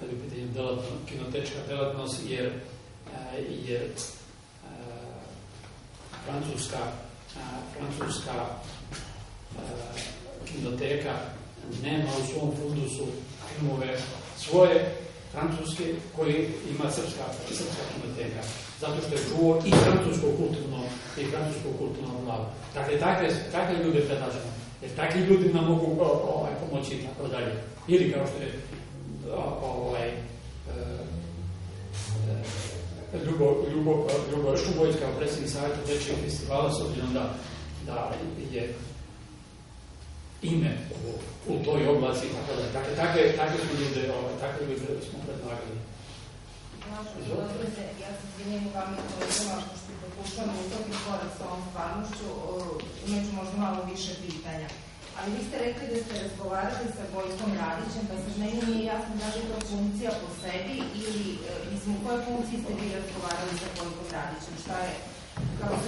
kad je u pitanju delatno, kinotečka delatnost, jer, jer francuska, francuska kinoteka nema u svom fundusu filmove svoje francuske koji ima srpska, srpska kinoteka. Zato što je čuo i francusko kulturno i francusko kulturno blago. Dakle, takve, takve ljude predlažemo. Jer takvi ljudi nam mogu ovaj, pomoći i tako dalje. Ili kao što je ovaj, e, e, Ljubo, Ljubo, Ljubo Šubović kao predsjednik savjeta dečijeg festivala s obzirom da, da je ime u, u toj oblasti tako da. Dakle, takve, takve smo ljude, ovaj, takve ljude smo predlagali. Ja se izvinjam vam i kolegama što pokušamo utopiti korak sa ovom stvarnošću, imaću možda malo više pitanja. Ali vi ste rekli da ste razgovarali sa Vojkom Radićem, pa sad meni nije jasno da li je to funkcija po sebi ili, e, mislim, u kojoj funkciji ste vi razgovarali sa Vojkom Radićem? Šta je,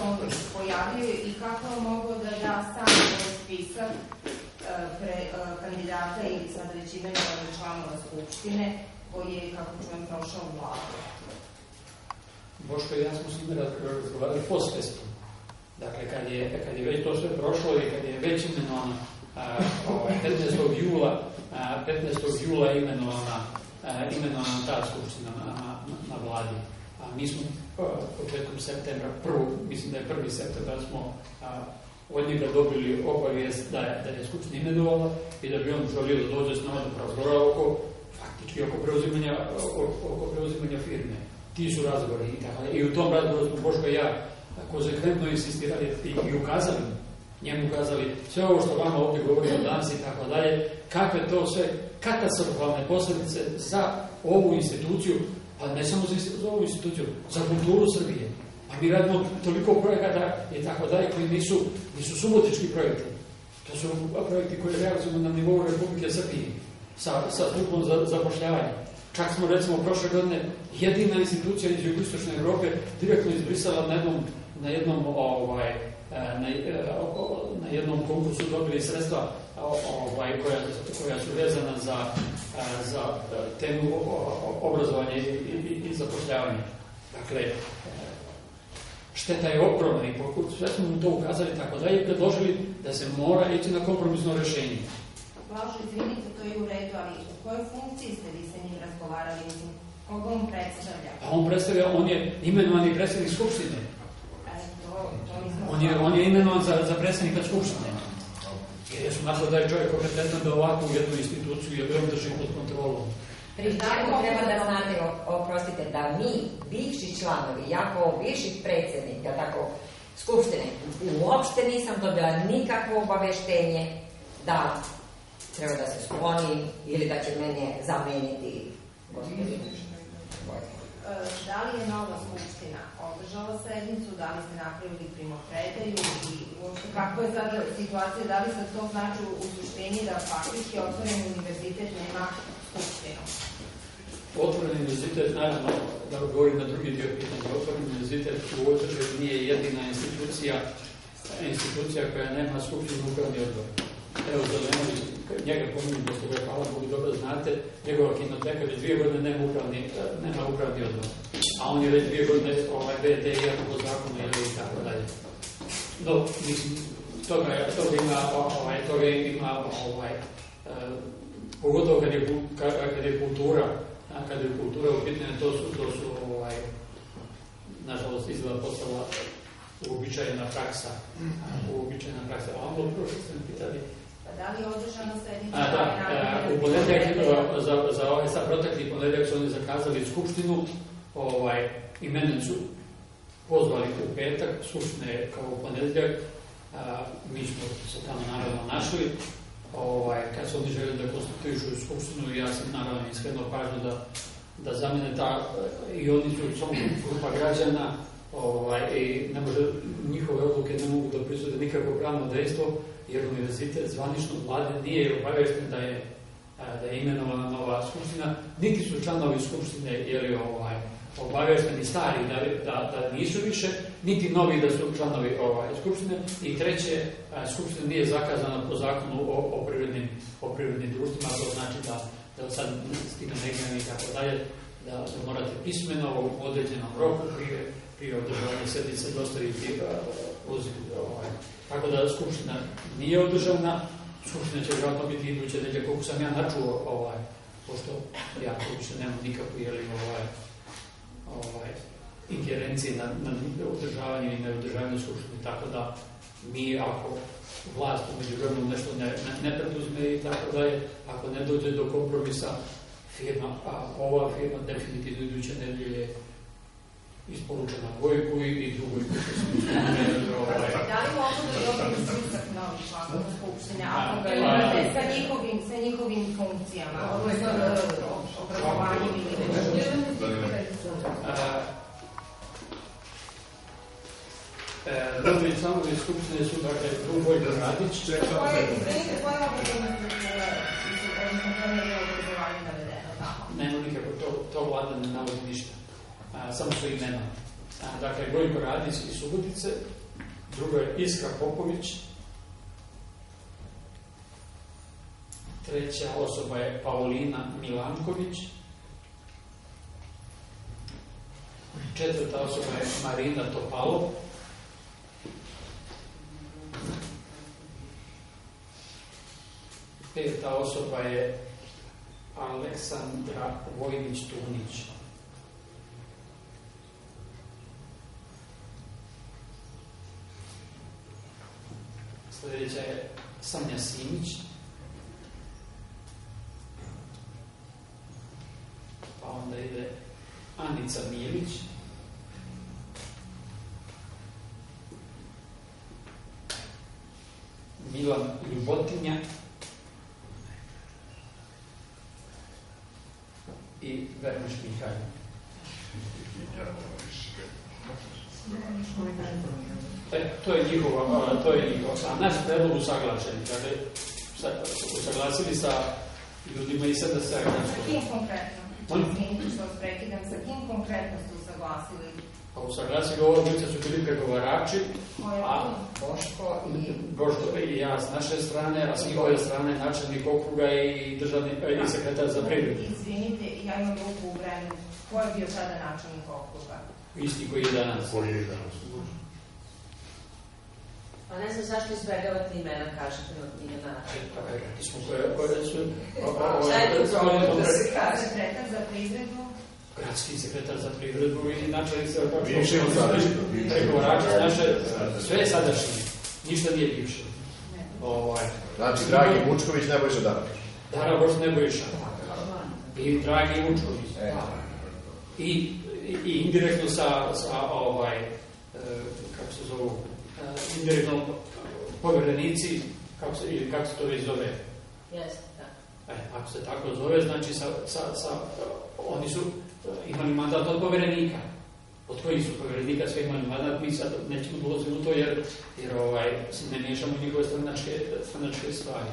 on pojavio i kako je mogao da ja sam ovaj spisak e, pre, e, kandidata ili sad već imenovane članova Skupštine, koji je, kako čujem, prošao u vladu? Boško i ja smo s razgovarali post festom. Dakle, kad je, kad je već to sve prošlo i kad je već imenovano 15. Ovaj, jula 15. jula imenovana imenovana ta skupština na, na, na vladi. A mi smo početkom septembra, prvo, mislim da je prvi septembra smo a, od njega dobili obavijest da je, da je skupština imenovala i da bi on želio da dođe s nama da razgovara oko faktički oko preuzimanja, oko, oko preuzimanja firme. Ti su razgovori i tako. I u tom razgovoru smo Boško i ja konsekventno insistirali i, ukazali njemu kazali sve ovo što vama ovdje govorimo danas i tako dalje, kakve to sve katastrofalne posljedice za ovu instituciju, pa ne samo za, ovu instituciju, za kulturu Srbije. A mi radimo toliko projekata i tako dalje koji nisu, nisu subotički projekti. To su projekti koji realizujemo na nivou Republike Srbije sa, sa službom za zapošljavanje. Čak smo recimo prošle godine jedina institucija iz jugoistočne Europe direktno izbrisala na jednom, na jednom ovaj, na, e, na jednom konkursu dobili sredstva ovaj, koja, koja su vezana za, e, za temu obrazovanja i, i, i zapošljavanja. Dakle, šteta je ogromna i sve smo mu to ukazali tako da je predložili da se mora ići na kompromisno rešenje. Blažo, izvinite, to je u redu, ali u kojoj funkciji ste vi sa njim razgovarali? Koga on predstavlja? Pa on predstavlja, on je imenovani predsjednik Skupštine. On je, on je imenovan za, za predsjednika Skupštine. Jer je smatrao da je čovjek kompetentan da ovakvu jednu instituciju je veoma drži pod kontrolom. Pri čemu treba da znate, oprostite, da mi, bivši članovi, ja kao bivši predsjednika, tako, Skupštine, uopšte nisam dobila nikakvo obaveštenje da treba da se sklonim ili da će mene zameniti gospodin da li je nova skupština održala sednicu, da li ste napravili primopredaju i uopšte kako je sada situacija, da li sad to znači u suštini da faktički otvoren univerzitet nema skupštinu? Otvoren univerzitet, naravno, da govorim na drugi dio pitanja, otvoren univerzitet u ovoj nije jedina institucija, institucija koja nema skupštinu upravni odbor. Evo, Zelenović, njega pominjem, pošto ga hvala Bogu dobro znate, njegova kinoteka već dvije godine nema upravni, nema upravni odbor. A on je već dvije godine ovaj, BD jedno po zakonu ili tako dalje. No, mislim, toga, toga ima, ovaj, toga ima ovaj, e, pogotovo kad je, kad je kultura, a kad je kultura u pitanju, to su, to su ovaj, nažalost, izgleda postala uobičajena praksa. Uobičajena praksa. A ono prvo što ste mi pitali, Da li je održana sednica? A, da, e, u ponedeljak, za, za ovaj sad protekli ponedeljak su oni zakazali skupštinu, ovaj, i mene su pozvali u petak, skupštine kao u ponedeljak, a, mi smo se tamo naravno našli, ovaj, kad su oni želi da konstituišu skupštinu, ja sam naravno iskreno pažnju da, da zamene ta, i oni su samo grupa građana, ovaj, i ne može, njihove odluke ne mogu da prisude nikakvo pravno dejstvo, jer univerzitet zvanično vlade nije obavešten da je da je imenovana nova skupština, niti su članovi skupštine jeli, ovaj, obavešteni stari da, da, da nisu više, niti novi da su članovi ovaj, skupštine i treće, skupština nije zakazana po zakonu o, o, privrednim, o privrednim društvima, to znači da, da sad stigne negdje i tako dalje, da, da morate pismeno u određenom roku prije, prije održavanja sednice dostaviti poziv. Ovaj. Tako da skupština nije održavna, Skupština će vjerojatno biti iduće nedelje, koliko sam ja načuo, ovaj, pošto ja više nemam nikakvu, jeli, ovaj, ovaj, ingerencije na, na održavanje i neodržavanje skupštine, tako da mi ako vlast umeđu vremenu nešto ne, ne, ne preduzme i tako da je, ako ne dođe do kompromisa firma, a ova firma definitivno isporučena dvojku i drugoj ovaj. Da li mogu da dobiju spisak novih članova Skupštine, ako ga imate sa njihovim, sa njihovim funkcijama, odnosno obrazovanjem ili Novi članovi Skupštine su, dakle, Drugoj Radić. Koje, izvinite, koje obrazovanje navedeno tamo? Nema nikako, to, to vlada ne navodi ništa a, samo su imena. A, dakle, Gojko Radić iz Subotice, drugo je Iskra Popović, treća osoba je Paulina Milanković, četvrta osoba je Marina Topalov, peta osoba je Aleksandra Vojnić-Tunić. Sljedeća je Sanja Simić. Pa onda ide Anica Milić. Milan Ljubotinja. I Verniš Mihajlo. E, to je njihova, to je njihova, a naš predlog usaglašen, dakle, usaglasili sa ljudima i sada sa Sa kim konkretno? Izvinite što vas prekidam, sa kim konkretno ste usaglasili? Pa usaglasili ovo djeca su bili pregovarači, a Boško i... Boško i ja s naše strane, a s njihove strane načelnik okruga i državni i sekretar za privredu. Izvinite, ja imam ruku u vremenu. Ko je bio sada načelnik okruga? Isti koji je danas. Koji je danas. Pa ne znam zašto izbegavate imena, kažete na ime način. Pa rekli smo koje, koje su... Šta je to problem da se kaže? Sekretar za privredu? Gradski sekretar za privredu i načelnik se... Bivši sadašnji. Pregovarači naše, sve je sadašnji. Ništa nije bivše. Ovaj. Znači, Dragi Vučković, Nebojša Daraš. Dara Boš Nebojša. I Dragi Vučković. I, i, i indirektno sa, sa ovaj, e, kako se zovu, indirektno povjerenici, kako se, ili kako se to već zove. Jeste, da. E, ako se tako zove, znači sa, sa, sa, oni su imali mandat od povjerenika. Od kojih su povjerenika sve imali mandat, mi sad nećemo dolaziti u to jer, jer ovaj, ne miješamo njihove stranačke, stranačke stvari.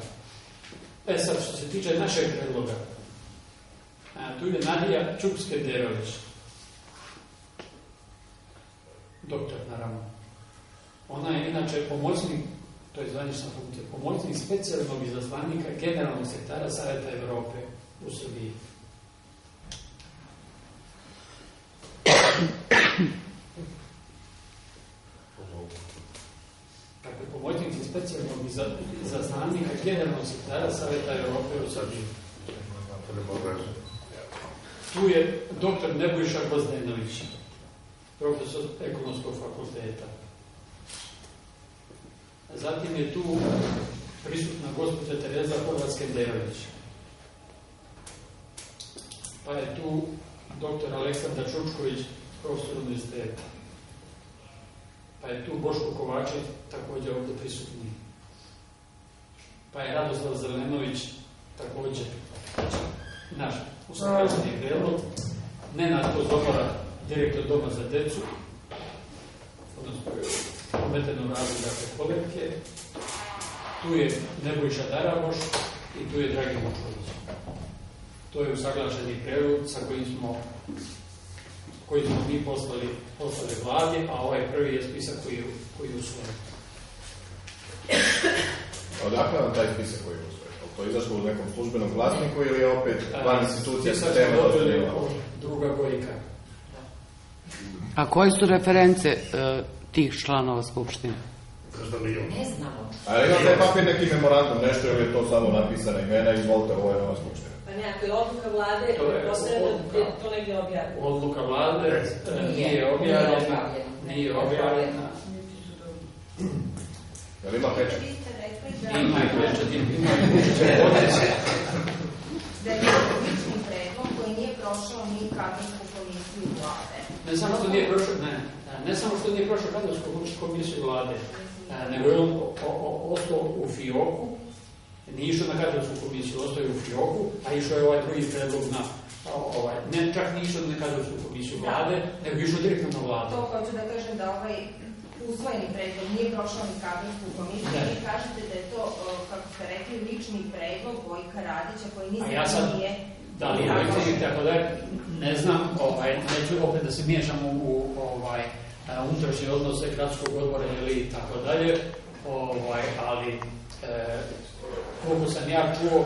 E sad, što se tiče našeg predloga, a, tu ide Nadija Čupske-Derović, doktor, naravno. Ona je inače pomoćnik, to je zvanična funkcija, pomoćnik specijalnog izaslanika generalnog sektara Savjeta Evrope u Srbiji. Dakle, pomoćnik specijalnog izaslanika generalnog sektara Savjeta Evrope u Srbiji. Tu je doktor Nebojša Gozdenović, profesor ekonomskog fakulteta. Zatim je tu prisutna gospođa Tereza Horvatske-Dejović. Pa je tu doktor Aleksandar Čučković, profesor univerziteta. Pa je tu Boško Kovačev također ovdje prisutni. Pa je Radoslav Zelenović također naš usaglašeni predlog. Nenad Kozobara, direktor Doma za decu, odnosno umeteno radu dakle kolekcije. Tu je Nebojša Daraboš i tu je Dragi Močković. To je usaglašeni predlog sa kojim smo koji smo mi poslali, poslali vladi, a ovaj prvi je spisak koji, koji je usvojen. Odakle vam taj spisak koji je usvojen? To je izašlo u nekom službenom glasniku ili je opet van institucija sistema smo dobili druga Gojka. A koje su reference e, tih članova Skupštine? Možda milion. Ne znamo. A ima taj papir neki memorandum, nešto ili je to samo napisana imena, izvolite, ovo je nova skupština. Pa nekako je odluka vlade, To je da je to negdje objavljeno. Odluka vlade e, Nije. objavljena, nije objavljena. Je li ima pečat? Vi ste rekli da... Ima i pečat, ima i potpis. da je lični predlog koji nije prošao ni kadrovsku komisiju vlade. Ne samo što nije prošao, ne, ne samo što nije prošao kadrovsku komisiju vlade, e, nego je on ostao u Fioku, nije išao na kadrovsku komisiju, ostao je u Fioku, a išao je ovaj drugi predlog na ovaj, ne, čak nije išao na kadrovsku komisiju vlade, nego je išao direktno na vladu. To hoću da kažem da ovaj usvojeni predlog nije prošao ni kadrovsku komisiju. Ne. Vi kažete da je to, kako ste rekli, lični predlog Vojka Radića koji ni A ja to sad- nije... Da li je tako da ne znam, ovaj, neću opet da se miješam u, u ovaj, unutrašnje odnose gradskog odbora ili tako dalje, ovaj, ali e, koliko sam ja čuo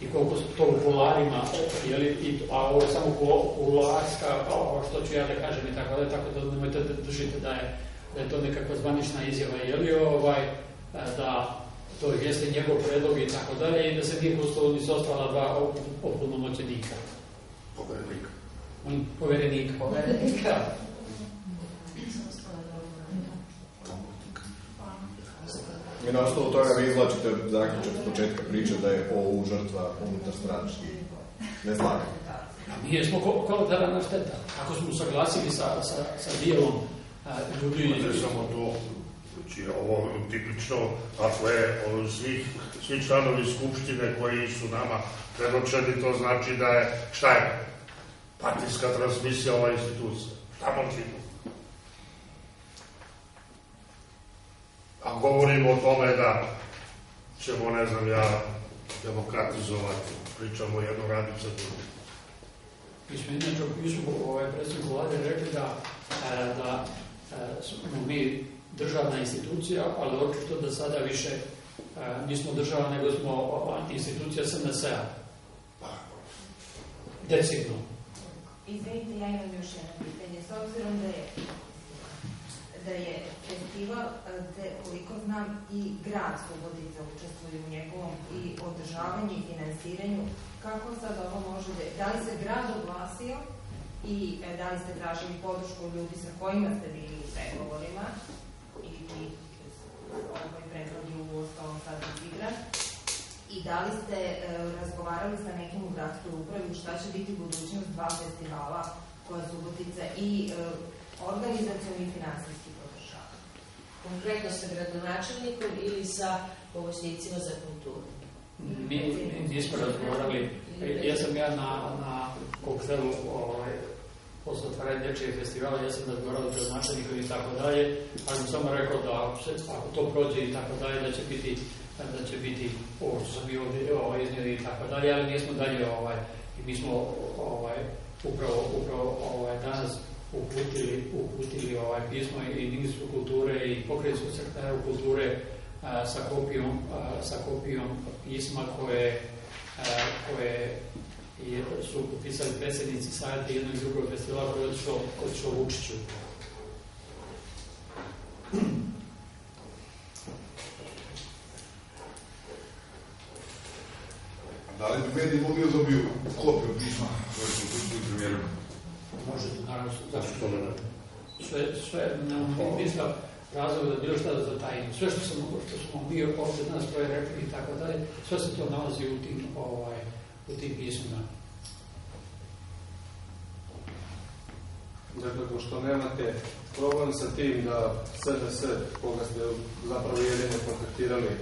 i koliko su to u kularima, jeli, i, a ovo je samo kularska, a ovo što ću ja da kažem i tako dalje, tako da nemojte da držite da je, da je to nekakva zvanična izjava, jeli ovaj, e, da to jeste njegov predlog i tako dalje i da se nije pustilo ni s ostala dva op- opunomoćenika, Poverenik. on poverenika. Poverenika. I na osnovu toga vi izvlačite zaključak s početka priče da je ovo žrtva unutar stranački neslaganje. A mi smo ko- kolateralna šteta. Ako smo usaglasili sa, sa, sa dijelom ljudi... Ne samo to, znači ovo tipično, ako je svih, svi članovi Skupštine koji su nama predočeni, to znači da je, šta je? Partijska transmisija ova institucija. Šta moćimo? A govorimo o tome da ćemo, ne znam ja, demokratizovati. Pričamo jedno radnim sa drugim. Mi smo inače u pismu ovaj, predsjedniku vlade rekli da, e, da e, smo mi državna institucija, ali očito da sada više e, nismo država, nego smo institucija SNS-a. Decidno. Izvinite, ja imam još jedno pitanje. S obzirom da je da je festival, e, da koliko znam i grad Subotica učestvuje u njegovom i održavanju i finansiranju, kako sad ovo može da Da li se grad oglasio i e, da li ste tražili podršku od ljudi sa kojima ste bili u pregovorima i i ovaj predlog u ostalom sad izigran i da li ste e, razgovarali sa nekim u gradskoj upravi šta će biti budućnost dva festivala koja Subotica i e, organizacijalni i finansijski? Konkretno sa gradonačelnikom ili sa pomoćnicima za kulturu. Mi, mi nismo razgovarali, ja sam ja na, na koktelu ovaj, posle otvaranja dječjeg festivala, ja sam razgovarao sa značajnikom i tako dalje, ali sam samo rekao da ako, to prođe i tako dalje, da će biti da će biti ovo što sam bio ovdje ovaj, iznio i tako dalje, ali nismo dalje ovaj, i mi smo ovaj, upravo, upravo ovaj, danas uputili, uputili ovaj pismo i ministru kulture i pokrajinskom sekretaru kulture a, sa kopijom, a, sa kopijom pisma koje, a, koje je, su potpisali predsjednici savjeta jednog i drugog festivala koji je otišao Vučiću. Da li bi mediji mogli da dobiju kopiju pisma koje su pustili premijeru? Možete, naravno, zašto Što ne ne? Sve, sve, ne, ne mislim razloga da bilo šta da zatajimo. Sve što, sam, što smo mi ovdje danas koje rekli i tako dalje, sve se to nalazi u tim, ovaj, u tim pismima. Dakle, pošto nemate problem sa tim da SNS, koga ste zapravo jedine kontaktirali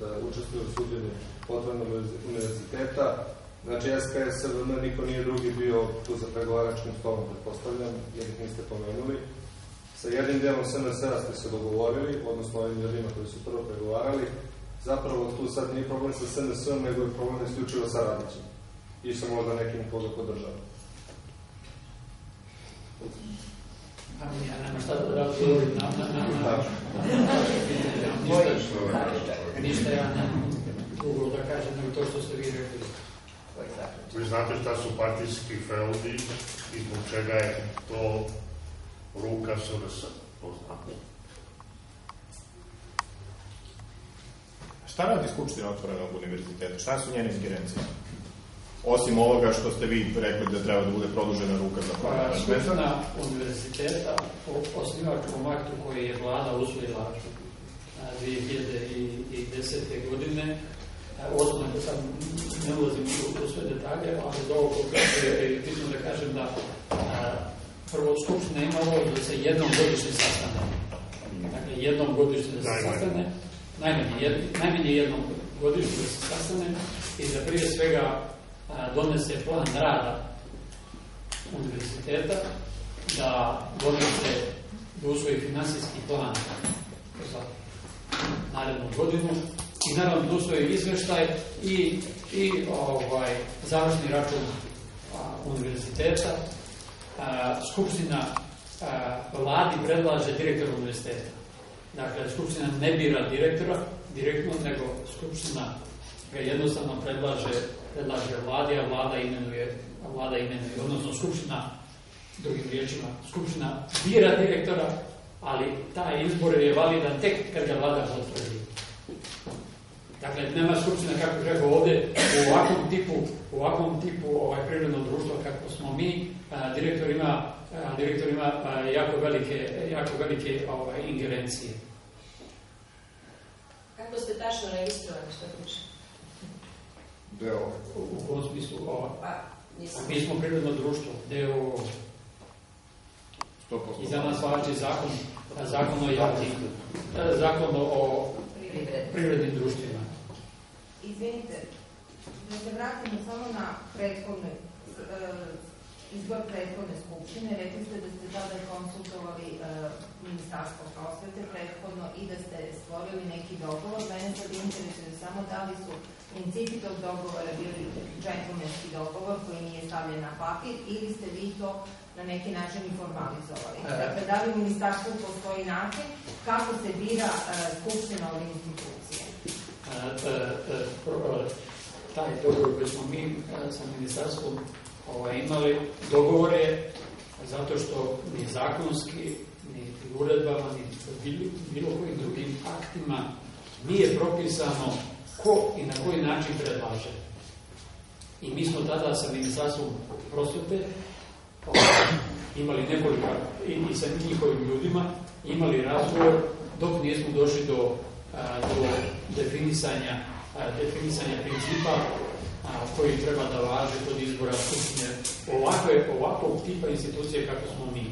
da učestvuju u sudjeni otvornog univerziteta, znači SKS, SVM, niko nije drugi bio tu za pregovaračkim stolom, pretpostavljam, jer ih niste pomenuli. Sa jednim delom SNS-a ste se dogovorili, odnosno ovim ljudima koji su prvo pregovarali, zapravo tu sad nije problem sa SNS-om, nego je problem isključivo sa Radićem. I sa možda nekim koga podržava. Ja nema šta da odgovorim na, na, na, na, ništa, ništa ja nemam drugo da kažem nego to što ste vi rekli. Vi znate šta su partijski feudi i zbog čega je to ruka SNS, to znate. Šta radi Skupština otvorenog univerziteta? Šta su njene ingerencije? Osim ovoga što ste vi rekli da treba da bude produžena ruka za Pa, Skupština univerziteta po osnivačkom aktu koji je vlada usvojila a, 2010. godine, osnovno sad ne ulazim u, u sve detalje, ali do ovog je bitno da kažem da prvo Skupština ima ovo da se jednom godišnje sastane. Dakle, jednom godišnje da se Najmanje. sastane, najmanje, jed, najmanje jednom godišnje da se sastane i da prije svega a, donese plan rada univerziteta, da donese, da usvoji finansijski plan za narednu godinu i naravno da usvoji izveštaj i, i ovaj, završni račun a, univerziteta. A, Skupština a, vladi predlaže direktor univerziteta. Dakle, Skupština ne bira direktora direktno, nego Skupština ga jednostavno predlaže, predlaže vladi, a vlada imenuje, a vlada imenuje, odnosno Skupština, drugim riječima, Skupština bira direktora, ali taj izbor je validan tek kad ga vlada potvrdi. Dakle, nema skupština, kako bih rekao ovde, u ovakvom tipu, u ovakvom tipu ovaj, privrednog društva kako smo mi, a, direktor ima, a, direktor ima a, jako velike, jako velike ovaj, ingerencije. Kako ste tačno registrovani, što piše? Deo. U, u kom smislu, ovaj, Pa, nisam. mi smo privredno društvo, deo 100%. I za nas važi zakon, zakon o javnim, zakon o privrednim društvima. Izvinite, da se vratimo samo na prethodne, e, izbor prethodne skupštine, rekli ste da ste tada konsultovali e, ministarstvo prosvete prethodno i da ste stvorili neki dogovor. Mene sad interesuje samo da li su principi tog dogovora bili džentlmenski dogovor koji nije stavljen na papir ili ste vi to na neki način i formalizovali. E. Dakle, da li u ministarstvu postoji način kako se bira e, skupština ove institucije? E, e, e, pro- e, taj dogovor koji smo mi e, sa ministarstvom ovaj, imali, dogovor je zato što ni zakonski, ni uredbama, ni bilo, kojim drugim aktima nije propisano ko i na koji način predlaže. I mi smo tada sa ministarstvom prosvete ovaj, imali nekoliko i, sa njihovim ljudima imali razgovor dok nismo došli do, do definisanja, definisanja principa a, koji treba da važe kod izbora skupštine ovakve, ovakvog tipa institucije kako smo mi.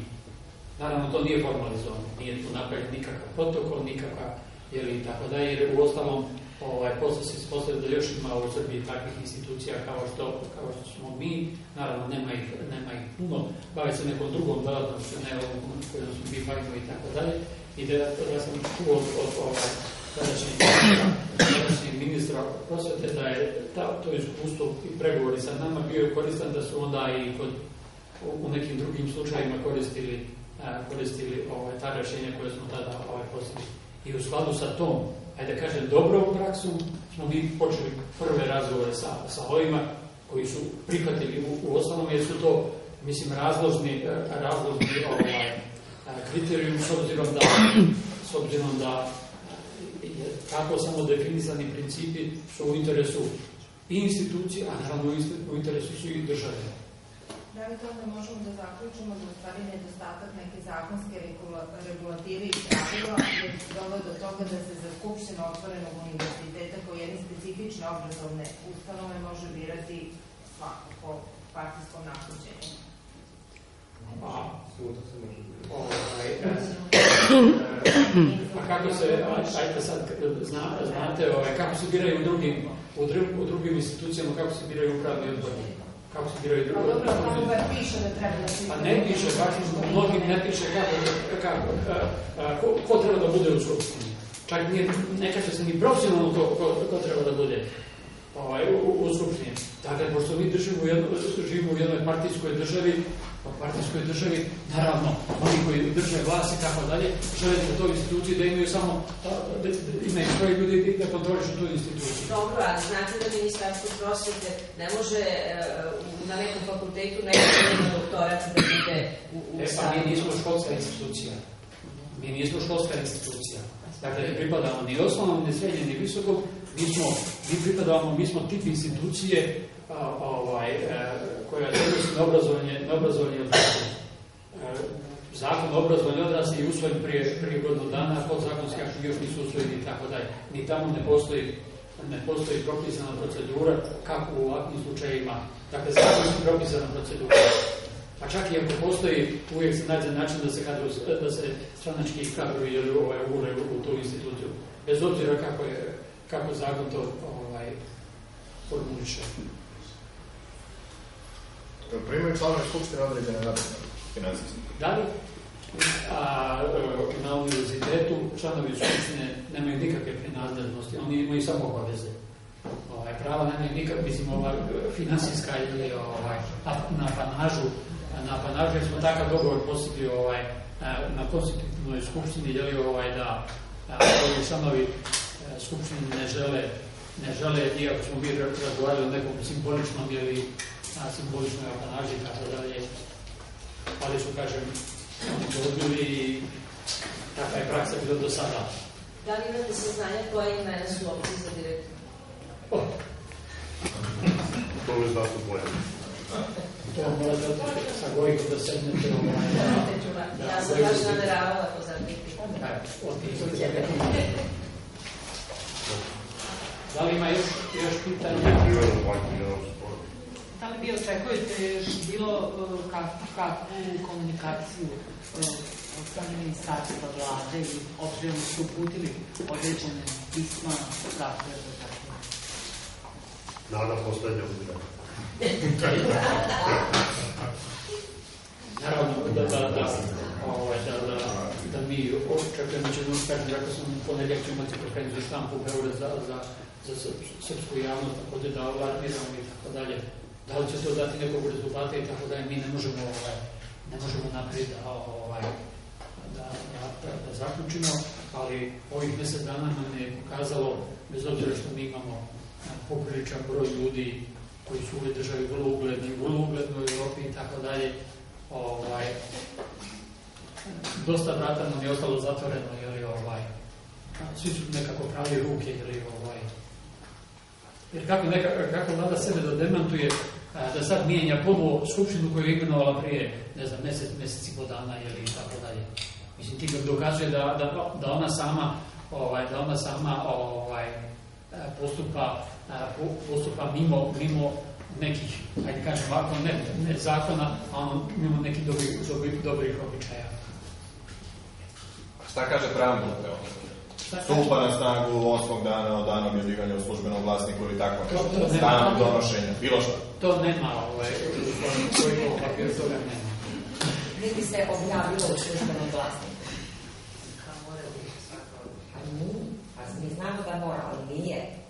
Naravno, to nije formalizovano, nije tu napravljen nikakav protokol, nikakav, jer i tako da, jer u ostalom, ovaj, posle se ispostavio da još ima u Srbiji takvih institucija kao što, kao što smo mi, naravno nema ih, nema ih puno, bave se nekom drugom dodatnošću, ne ovom kojom smo mi bavimo i tako dalje, i da ja sam čuo od, od ovaj, tadašnjeg tadašnjeg ministra prosvete da je ta, to iskustvo i pregovori sa nama bio koristan da su onda i kod u, nekim drugim slučajevima koristili koristili ovaj, ta rešenja koje smo tada ovaj, postigli. I u skladu sa tom, ajde da kažem, dobrom praksom, smo mi počeli prve razgovore sa, sa ovima koji su prihvatili u, u ostalom, jer su to, mislim, razložni, eh, razložni ovaj, eh, kriterijum s obzirom da, s obzirom da tako samo definisani principi su u interesu i institucije, a naravno u interesu su i države. Da li to onda možemo da zaključimo da u stvari nedostatak neke zakonske regula- regulative i pravila je doveo do toga da se za skupštinu otvorenog univerziteta kao jedne specifične obrazovne ustanove može birati svako po partijskom nakuđenju? A, Sutra se može biti. Ovaj, a kako se, a- ajde sad, zna, znate, ovaj, kako se biraju u drugim, u, dru- u drugim institucijama, kako se biraju upravni odbori? Kako se biraju Pa drugi dobro, tamo piše da treba da se... Pa ne piše, baš mnogim ne piše kako, kako, ko, ko treba da bude u skupštini. Čak nije, ne kaže se ni profesionalno ko, ko, ko treba da bude ovaj, u, u, u skupštini. Dakle, pošto mi držimo u jedno, živimo u jednoj partijskoj državi, pa u partijskoj državi, naravno, oni koji drže vlast i tako dalje, žele da toj instituciji da imaju samo, a, da, da imaju svoje ljudi da kontrolišu tu instituciju. Dobro, ali znate da Ministarstvo prosvete ne može e, na nekom fakultetu ima doktorat da bude u, u E, pa mi nismo školska institucija. Mi nismo školska institucija. Dakle, ne pripadamo ni osnovnom, ni srednjem, ni visokom. Mi smo, mi pripadamo, mi smo tip institucije a, ovaj, e, koja se odnosi na obrazovanje, na obrazovanje odraslih. E, Zakon o obrazovanju odraslih je usvojen prije, prije godinu dana, podzakonski akti još nisu usvojeni i tako dalje. Ni tamo ne postoji ne postoji propisana procedura kako u ovakvim slučajevima. Dakle, zakonski propisana procedura. Pa čak i ako postoji, uvijek se nađe način da se, kadru, da se stranački kadrovi ili ovaj, ugure u, u tu instituciju. Bez obzira kako, je, kako zakon to ovaj, formuliše. Primaju članovi skupštine određene nadoknade financijske. Da li? A, e, na univerzitetu članovi skupštine nemaju nikakve prinadležnosti, oni imaju samo obaveze. Ovaj, prava nemaju nikak, mislim, ova finansijska ili ovaj, na panažu, na panažu jer smo takav dogovor postigli ovaj, a, na konstitutivnoj skupštini, je li ovaj, da ovi članovi e, skupštine ne žele, ne žele, iako smo mi razgovarali o nekom simboličnom ili a, simboličnoj apanaži i tako dalje, ali su, kažem, odbili i takva je praksa bila do sada. Da li imate saznanja koje imena su opcije za direktora? O, To je zašto boje. to mora da sa Gojkom da sednete ovaj, da, Ja sam baš nameravala. Evo, otići. Da li ima još, još pitanja? Je sport. Da li vi očekujete još bilo uh, kak- kakvu komunikaciju od strane ministarstva vlade i obzirom da su uputili određene pisma kako je da tako? Nada poslednja umira. Naravno, da, da, da, ovaj, da, da, da mi očekujemo da ćemo, kažem, rekao sam, u ponedjak ćemo imati konferenciju štampu u Beograd za, za, za srp- srpsku javnost, takođe da alarmiramo i tako dalje. Da li će to dati nekog rezultata i tako dalje, mi ne možemo, ovaj, ne možemo naprijed da, ovaj, da, da, da, da zaključimo, ali ovih mjesec dana nam je pokazalo, bez obzira što mi imamo popriličan broj ljudi koji su u ovoj državi vrlo ugledni, vrlo ugledni u Evropi i tako dalje, ovaj, dosta vrata nam je ostalo zatvoreno, ili ovaj, a, svi su nekako pravi ruke, ili ovaj, jer kako, neka, kako vlada sebe da demantuje, da sad mijenja ponovo skupštinu koju je imenovala prije, ne znam, mjesec, mjesec i po dana, ili tako dalje. Mislim, ti dokazuje da, da, da ona sama, ovaj, da ona sama, ovaj, e, postupa, e, po- postupa mimo, mimo nekih, ajde kažem ovako, ne, ne zakona, a ono mimo nekih dobrih, dobrih, dobrih običaja. Šta kaže preambula Stupa na snagu osmog dana od dana objavljivanja u službenom vlasniku ili tako To- to nešto. nema. Danom donošenja, bilo šta. To nema, ovaj, koji papir toga nema. Niti se objavilo u službenom glasniku. A nije. Pa mi znamo da mora, ali nije.